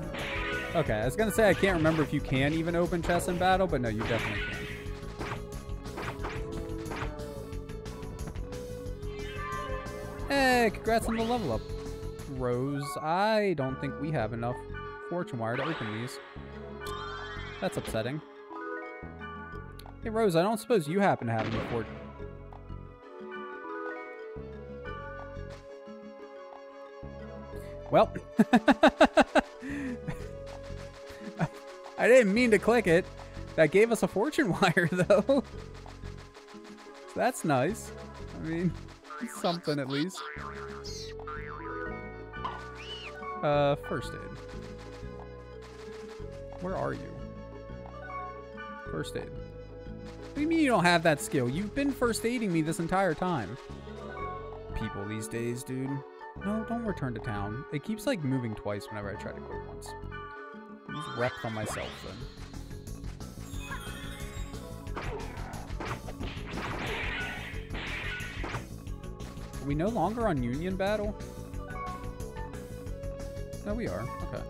S1: okay, I was gonna say I can't remember if you can even open chests in battle, but no, you definitely can. Hey, congrats on the level up. Rose, I don't think we have enough fortune wire to open these. That's upsetting. Hey, Rose, I don't suppose you happen to have any fortune. Well, I didn't mean to click it. That gave us a fortune wire, though. That's nice. I mean, something at least. Uh, first aid. Where are you? First aid. What do you mean you don't have that skill? You've been first aiding me this entire time. People these days, dude. No, don't return to town. It keeps like moving twice whenever I try to click once. Use Repth on myself then. Are we no longer on Union Battle? No, we are. Okay.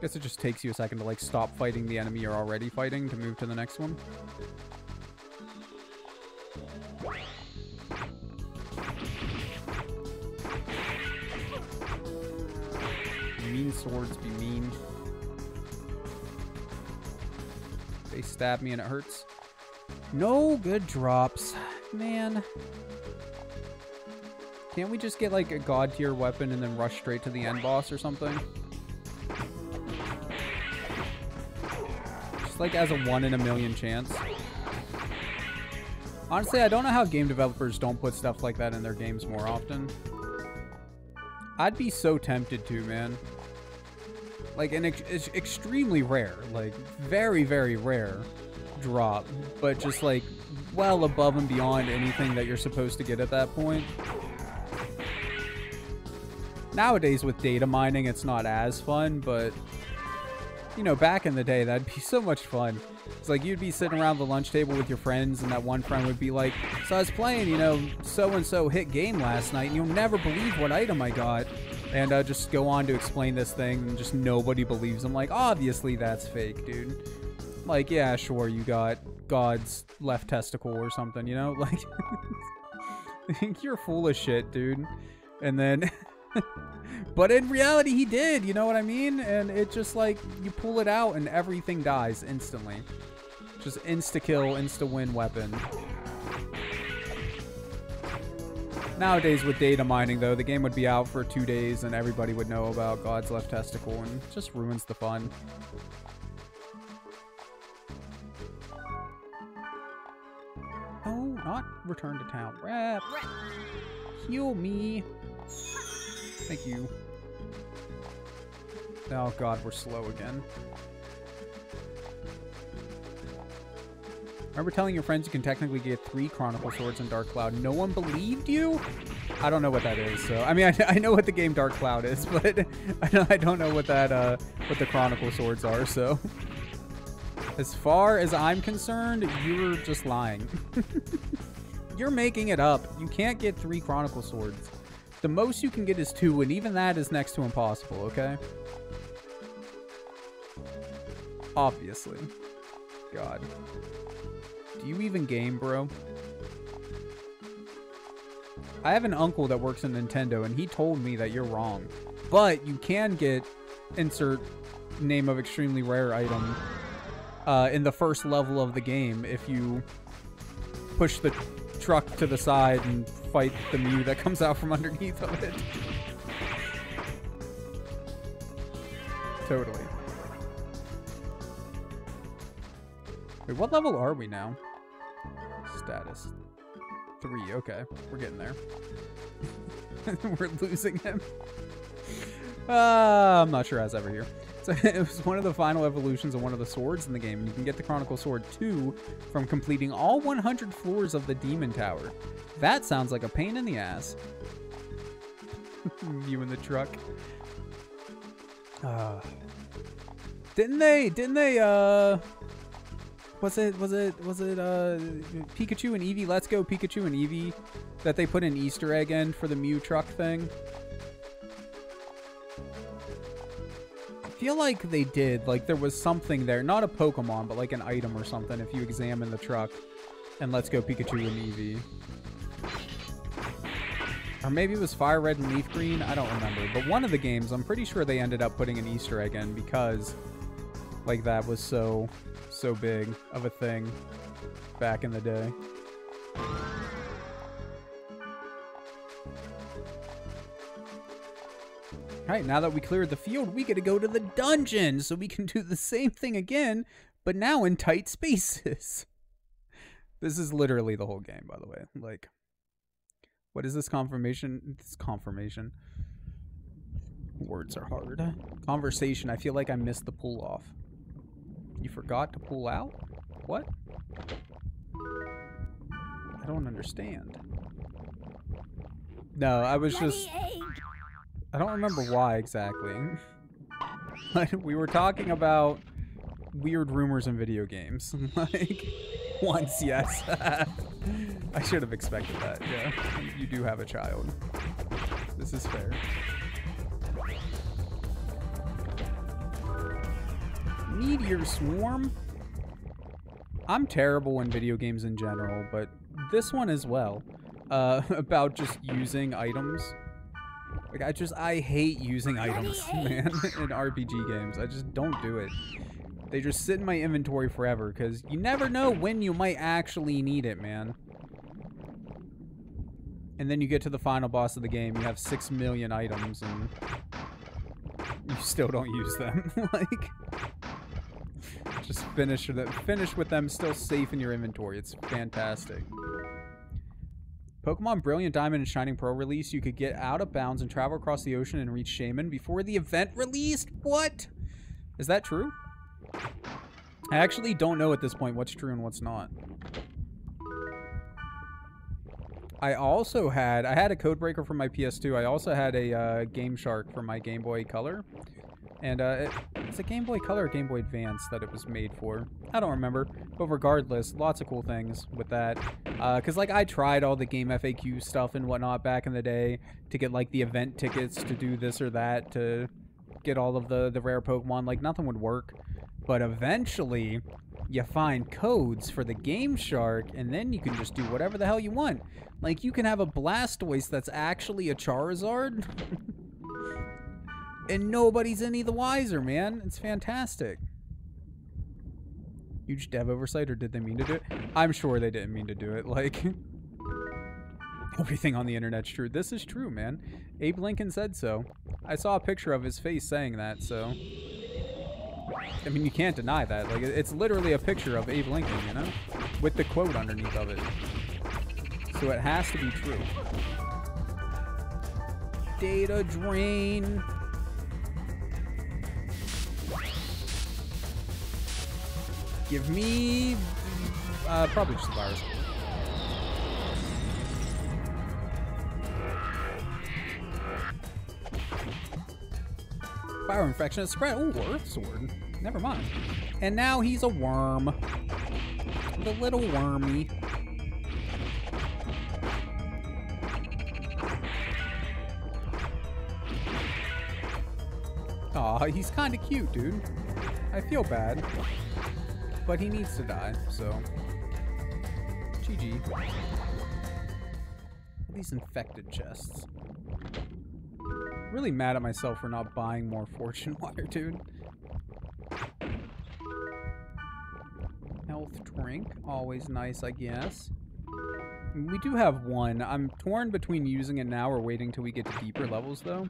S1: Guess it just takes you a second to like stop fighting the enemy you're already fighting to move to the next one. Mean swords be mean. They stab me and it hurts. No good drops. Man. Can't we just get like a god tier weapon and then rush straight to the end boss or something? Just like as a one in a million chance. Honestly, I don't know how game developers don't put stuff like that in their games more often. I'd be so tempted to, man. Like, an ex it's extremely rare, like, very, very rare drop, but just, like, well above and beyond anything that you're supposed to get at that point. Nowadays, with data mining, it's not as fun, but, you know, back in the day, that'd be so much fun. It's like you'd be sitting around the lunch table with your friends, and that one friend would be like, So I was playing, you know, so and so hit game last night, and you'll never believe what item I got. And uh, just go on to explain this thing, and just nobody believes him. Like, obviously that's fake, dude. Like, yeah, sure, you got God's left testicle or something, you know? Like, you're full of shit, dude. And then. But in reality, he did, you know what I mean? And it just like, you pull it out and everything dies instantly. Just insta-kill, insta-win weapon. Nowadays, with data mining, though, the game would be out for two days and everybody would know about God's left testicle and just ruins the fun. Oh, not return to town. Repth. Heal me. Thank you. Oh god, we're slow again. Remember telling your friends you can technically get three Chronicle Swords in Dark Cloud? No one believed you? I don't know what that is, so... I mean, I, I know what the game Dark Cloud is, but I don't, know what that, uh, what the Chronicle Swords are, so... As far as I'm concerned, you're just lying. you're making it up. You can't get three Chronicle Swords. The most you can get is two, and even that is next to impossible, okay? Obviously. God. Do you even game, bro? I have an uncle that works in Nintendo, and he told me that you're wrong. But you can get insert name of extremely rare item uh, in the first level of the game if you push the truck to the side and fight the Mew that comes out from underneath of it. totally. Wait, what level are we now? Status. Three, okay. We're getting there. We're losing him. Uh, I'm not sure I was ever here. So it was one of the final evolutions of one of the swords in the game. and You can get the Chronicle Sword 2 from completing all 100 floors of the Demon Tower. That sounds like a pain in the ass. you in the truck. Uh, didn't they, didn't they, uh, was it, was it, was it, uh, Pikachu and Eevee, Let's Go Pikachu and Eevee that they put an Easter egg in for the Mew truck thing? Feel like they did. Like there was something there. Not a Pokemon, but like an item or something if you examine the truck. And Let's Go Pikachu and Eevee. Or maybe it was Fire Red and Leaf Green. I don't remember. But one of the games, I'm pretty sure they ended up putting an Easter egg in because like that was so, so big of a thing back in the day. Alright, now that we cleared the field, we get to go to the dungeon, so we can do the same thing again, but now in tight spaces. this is literally the whole game, by the way. Like, what is this confirmation? This confirmation. Words are hard. Conversation. I feel like I missed the pull off. You forgot to pull out? What? I don't understand. No, I was just... I don't remember why exactly. we were talking about weird rumors in video games. like, once, yes. I should have expected that. Yeah, you do have a child. This is fair. Meteor Swarm. I'm terrible in video games in general, but this one as well. Uh, about just using items. Like, I just, I hate using items, man, in RPG games. I just don't do it. They just sit in my inventory forever, because you never know when you might actually need it, man. And then you get to the final boss of the game, you have six million items, and you still don't use them. like, just finish, with finish with them still safe in your inventory. It's fantastic. Pokemon Brilliant Diamond and Shining Pearl release, you could get out of bounds and travel across the ocean and reach Shaymin before the event released? What? Is that true? I actually don't know at this point what's true and what's not. I also had, I had a Codebreaker for my PS2. I also had a uh, Game Shark for my Game Boy Color. And uh, it, it's a Game Boy Color or Game Boy Advance that it was made for. I don't remember. But regardless, lots of cool things with that. Because, uh, like, I tried all the game FAQ stuff and whatnot back in the day to get, like, the event tickets to do this or that, to get all of the, the rare Pokemon. Like, nothing would work. But eventually, you find codes for the Game Shark, and then you can just do whatever the hell you want. Like, you can have a Blastoise that's actually a Charizard. and nobody's any the wiser, man. It's fantastic. Huge dev oversight, or did they mean to do it? I'm sure they didn't mean to do it. Like, everything on the internet's true. This is true, man. Abe Lincoln said so. I saw a picture of his face saying that, so... I mean, you can't deny that. Like, it's literally a picture of Abe Lincoln, you know? With the quote underneath of it. So it has to be true. Data drain. Give me... Uh, probably just the virus. Fire infection is spread. Oh, Earth Sword. Never mind. And now he's a worm. The little wormy. Aw, he's kind of cute, dude. I feel bad. But he needs to die, so... GG. These infected chests. Really mad at myself for not buying more fortune wire, dude. Health drink, always nice, I guess. We do have one. I'm torn between using it now or waiting till we get to deeper levels, though.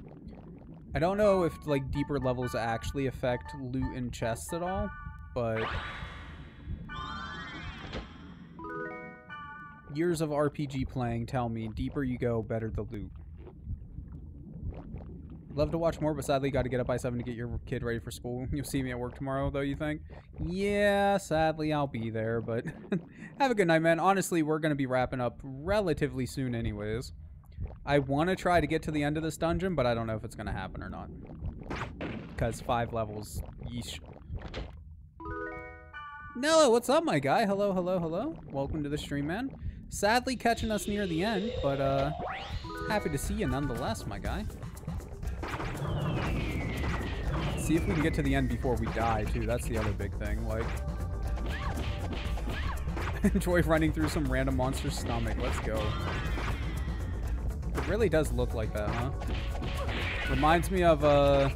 S1: I don't know if, like, deeper levels actually affect loot and chests at all, but... Years of RPG playing tell me deeper you go, better the loot. Love to watch more, but sadly got to get up by 7 to get your kid ready for school. You'll see me at work tomorrow, though, you think? Yeah, sadly I'll be there, but have a good night, man. Honestly, we're going to be wrapping up relatively soon anyways. I want to try to get to the end of this dungeon, but I don't know if it's going to happen or not. Because five levels, yeesh. Nello, what's up, my guy? Hello, hello, hello. Welcome to the stream, man. Sadly catching us near the end, but uh, happy to see you nonetheless, my guy. See if we can get to the end before we die, too. That's the other big thing. Like, enjoy running through some random monster's stomach. Let's go. It really does look like that, huh? Reminds me of uh,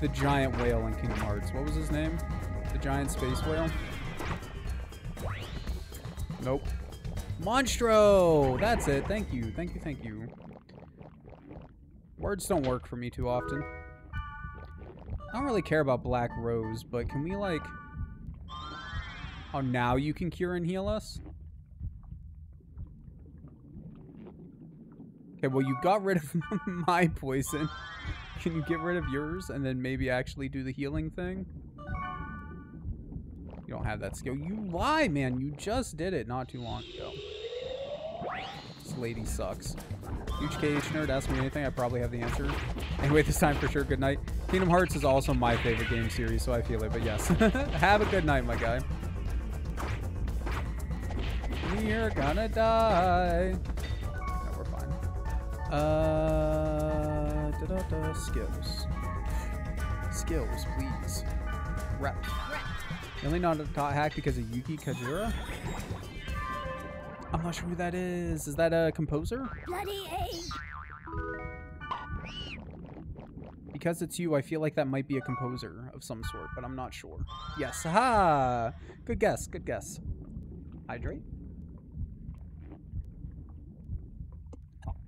S1: the giant whale in Kingdom Hearts. What was his name? The giant space whale? Nope. Monstro! That's it. Thank you. Thank you. Thank you. Words don't work for me too often. I don't really care about Black Rose, but can we, like... Oh, now you can cure and heal us? Okay, well, you got rid of my poison. Can you get rid of yours and then maybe actually do the healing thing? You don't have that skill. You lie, man. You just did it not too long ago. This lady sucks. Huge KH nerd, ask me anything, I probably have the answer. Anyway, this time for sure, good night. Kingdom Hearts is also my favorite game series, so I feel it, but yes. have a good night, my guy. We're gonna die. No, we're fine. Uh, da da da. Skills. Skills, please. Repth. Really not a dot hack because of Yuki Kajiura? I'm not sure who that is. Is that a composer?
S5: Bloody A!
S1: Because it's you, I feel like that might be a composer of some sort, but I'm not sure. Yes, ha! Good guess, good guess. Hydrate?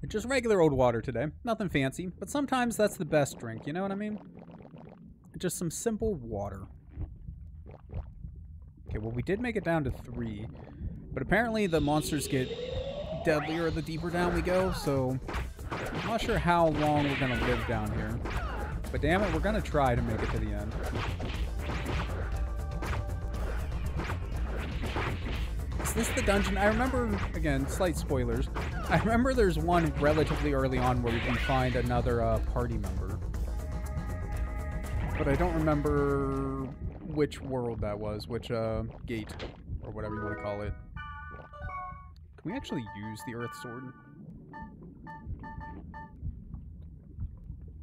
S1: Just regular old water today. Nothing fancy, but sometimes that's the best drink, you know what I mean? Just some simple water. Okay, well we did make it down to three, but apparently the monsters get deadlier the deeper down we go, so I'm not sure how long we're gonna live down here. But damn it, we're gonna try to make it to the end. Is this the dungeon? I remember, again, slight spoilers. I remember there's one relatively early on where we can find another uh, party member. But I don't remember which world that was, which uh, gate, or whatever you want to call it. Can we actually use the Earth Sword?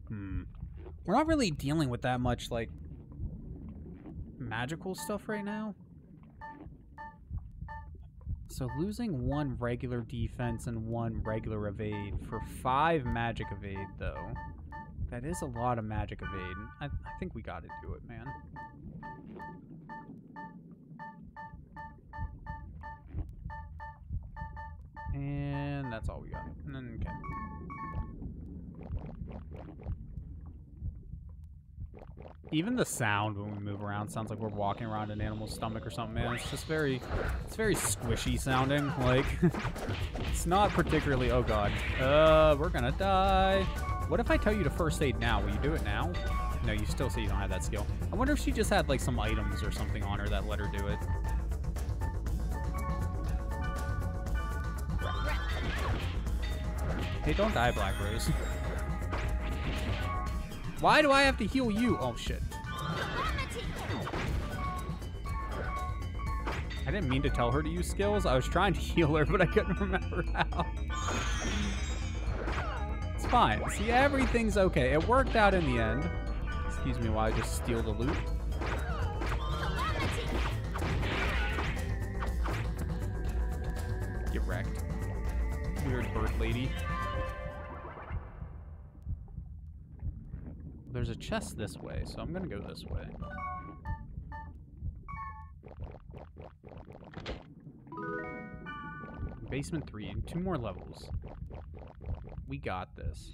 S1: Hmm. We're not really dealing with that much, like, magical stuff right now. So losing one regular defense and one regular evade for five magic evade, though. That is a lot of magic evade. I, I think we gotta do it, man. And that's all we got. Okay. Even the sound when we move around sounds like we're walking around an animal's stomach or something, man. It's just very, it's very squishy sounding. Like, it's not particularly, oh god. Uh, we're gonna die. What if I tell you to first aid now? Will you do it now? No, you still say you don't have that skill. I wonder if she just had like some items or something on her that let her do it. Hey, don't die, Black Rose. Why do I have to heal you? Oh, shit. I didn't mean to tell her to use skills. I was trying to heal her, but I couldn't remember how. It's fine. See, everything's okay. It worked out in the end. Excuse me while I just steal the loot. Get wrecked. Weird bird lady. There's a chest this way, so I'm gonna go this way. Basement 3, two more levels. We got this.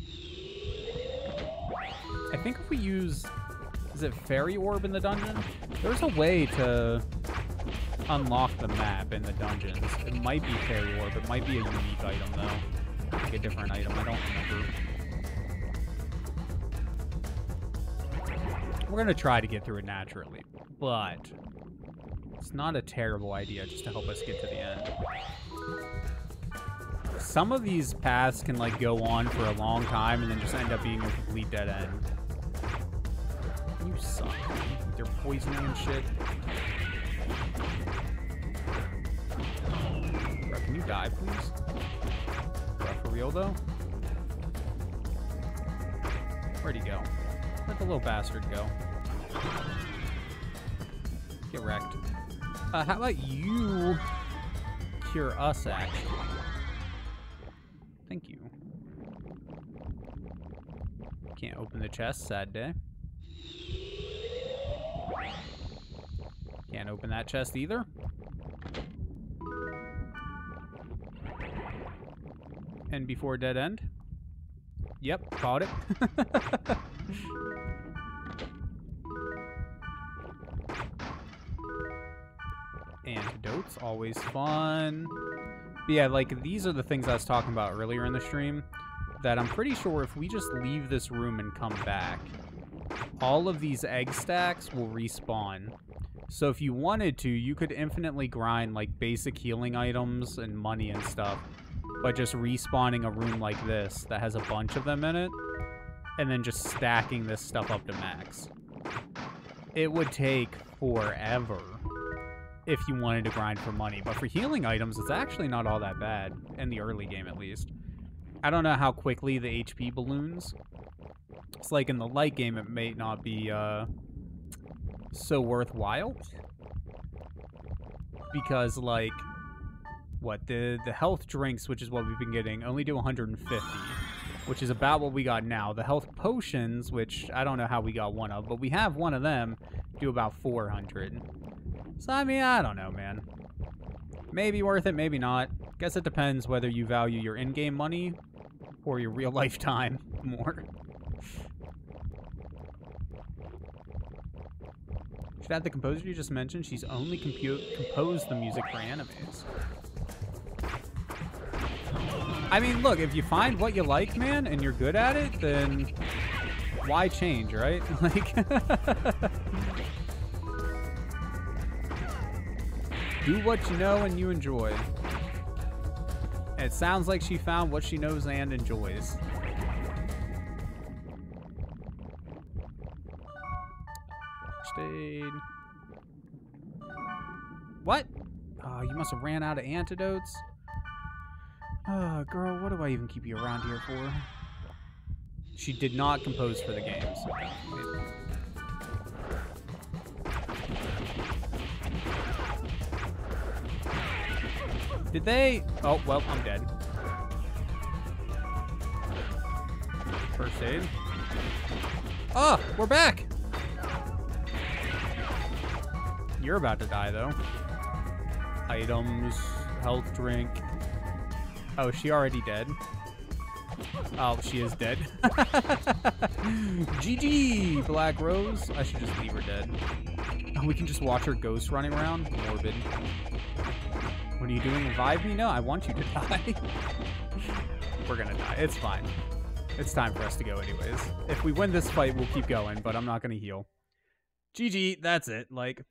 S1: I think if we use... Is it Fairy Orb in the dungeon? There's a way to unlock the map in the dungeons. It might be Fairy Orb. It might be a unique item, though. Like a different item. I don't remember. We're going to try to get through it naturally, but it's not a terrible idea just to help us get to the end. Some of these paths can like go on for a long time and then just end up being a complete dead end. You suck. Your poisoning and shit. Bro, can you die, please? Bro, for real, though? Where'd he go? Where'd the little bastard go? Get wrecked. Uh, how about you cure us, actually? Thank you. Can't open the chest, sad day. Can't open that chest either. And before dead end. Yep, caught it. always fun. But yeah, like, these are the things I was talking about earlier in the stream. That I'm pretty sure if we just leave this room and come back, all of these egg stacks will respawn. So if you wanted to, you could infinitely grind, like, basic healing items and money and stuff by just respawning a room like this that has a bunch of them in it, and then just stacking this stuff up to max. It would take forever. If you wanted to grind for money. But for healing items, it's actually not all that bad, in the early game at least. I don't know how quickly the HP balloons. It's like in the light game, it may not be uh, so worthwhile. Because, like, what, the, the health drinks, which is what we've been getting, only do 150 which is about what we got now. The health potions, which I don't know how we got one of, but we have one of them, do about 400. So, I mean, I don't know, man. Maybe worth it, maybe not. Guess it depends whether you value your in-game money or your real-life time more. Should add the composer you just mentioned. She's only composed the music for animes. I mean, look, if you find what you like, man, and you're good at it, then why change, right? Like, do what you know and you enjoy. It sounds like she found what she knows and enjoys. Stayed. What? Oh, you must have ran out of antidotes. Oh, girl, what do I even keep you around here for? She did not compose for the games. Did they? Oh, well, I'm dead. First aid. Ah, we're back! You're about to die, though. Items, health drink, Oh, she already dead? Oh, she is dead. GG, Black Rose. I should just leave her dead. Oh, we can just watch her ghost running around? Morbid. What are you doing? Revive me? No, I want you to die. We're gonna die. It's fine. It's time for us to go anyways. If we win this fight, we'll keep going, but I'm not gonna heal. GG, that's it. Like,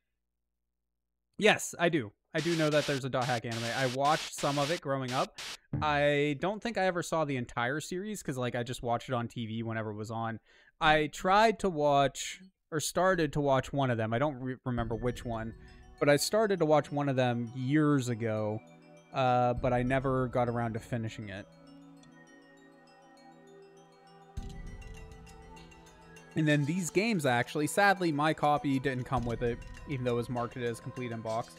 S1: yes, I do. I do know that there's a dot hack anime. I watched some of it growing up. I don't think I ever saw the entire series because like I just watched it on TV whenever it was on. I tried to watch or started to watch one of them. I don't re remember which one, but I started to watch one of them years ago, uh, but I never got around to finishing it. And then these games actually, sadly, my copy didn't come with it, even though it was marketed as complete in box.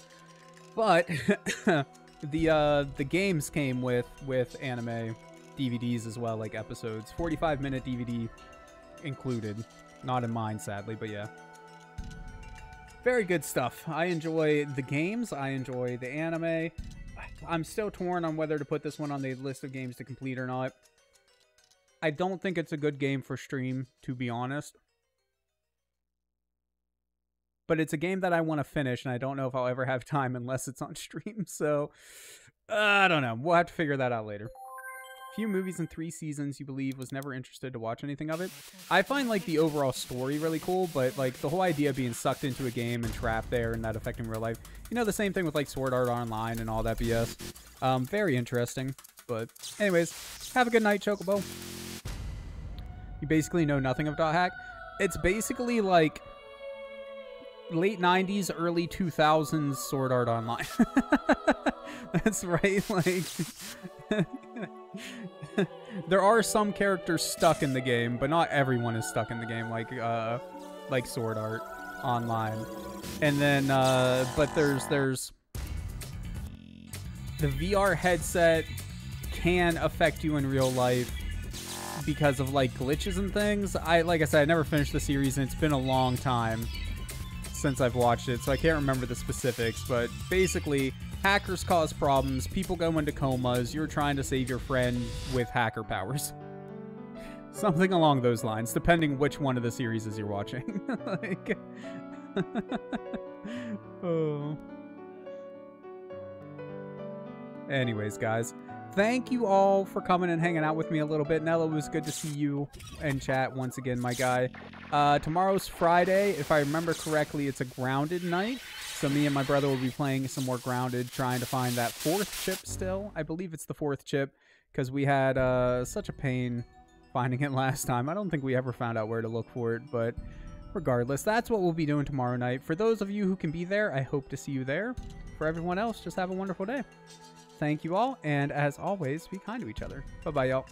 S1: But the uh, the games came with with anime DVDs as well, like episodes, 45 minute DVD included. Not in mine, sadly, but yeah. Very good stuff. I enjoy the games. I enjoy the anime. I'm still torn on whether to put this one on the list of games to complete or not. I don't think it's a good game for stream, to be honest but it's a game that I want to finish, and I don't know if I'll ever have time unless it's on stream. So uh, I don't know. We'll have to figure that out later. Few movies in three seasons you believe was never interested to watch anything of it. I find like the overall story really cool, but like the whole idea of being sucked into a game and trapped there and that affecting real life. You know, the same thing with like Sword Art Online and all that BS. Um, very interesting. But anyways, have a good night, Chocobo. You basically know nothing of Dot Hack. It's basically like late 90s, early 2000s Sword Art Online. That's right, like... there are some characters stuck in the game, but not everyone is stuck in the game, like, uh, like Sword Art Online. And then, uh, but there's, there's... The VR headset can affect you in real life because of, like, glitches and things. I, like I said, I never finished the series, and it's been a long time since I've watched it, so I can't remember the specifics, but basically, hackers cause problems, people go into comas, you're trying to save your friend with hacker powers. Something along those lines, depending which one of the series is you're watching. like... oh. Anyways, guys, thank you all for coming and hanging out with me a little bit. Nella, it was good to see you and chat once again, my guy. Uh, tomorrow's Friday. If I remember correctly, it's a grounded night. So me and my brother will be playing some more grounded, trying to find that fourth chip still. I believe it's the fourth chip because we had uh, such a pain finding it last time. I don't think we ever found out where to look for it, but regardless, that's what we'll be doing tomorrow night. For those of you who can be there, I hope to see you there. For everyone else, just have a wonderful day. Thank you all, and as always, be kind to each other. Bye bye, y'all.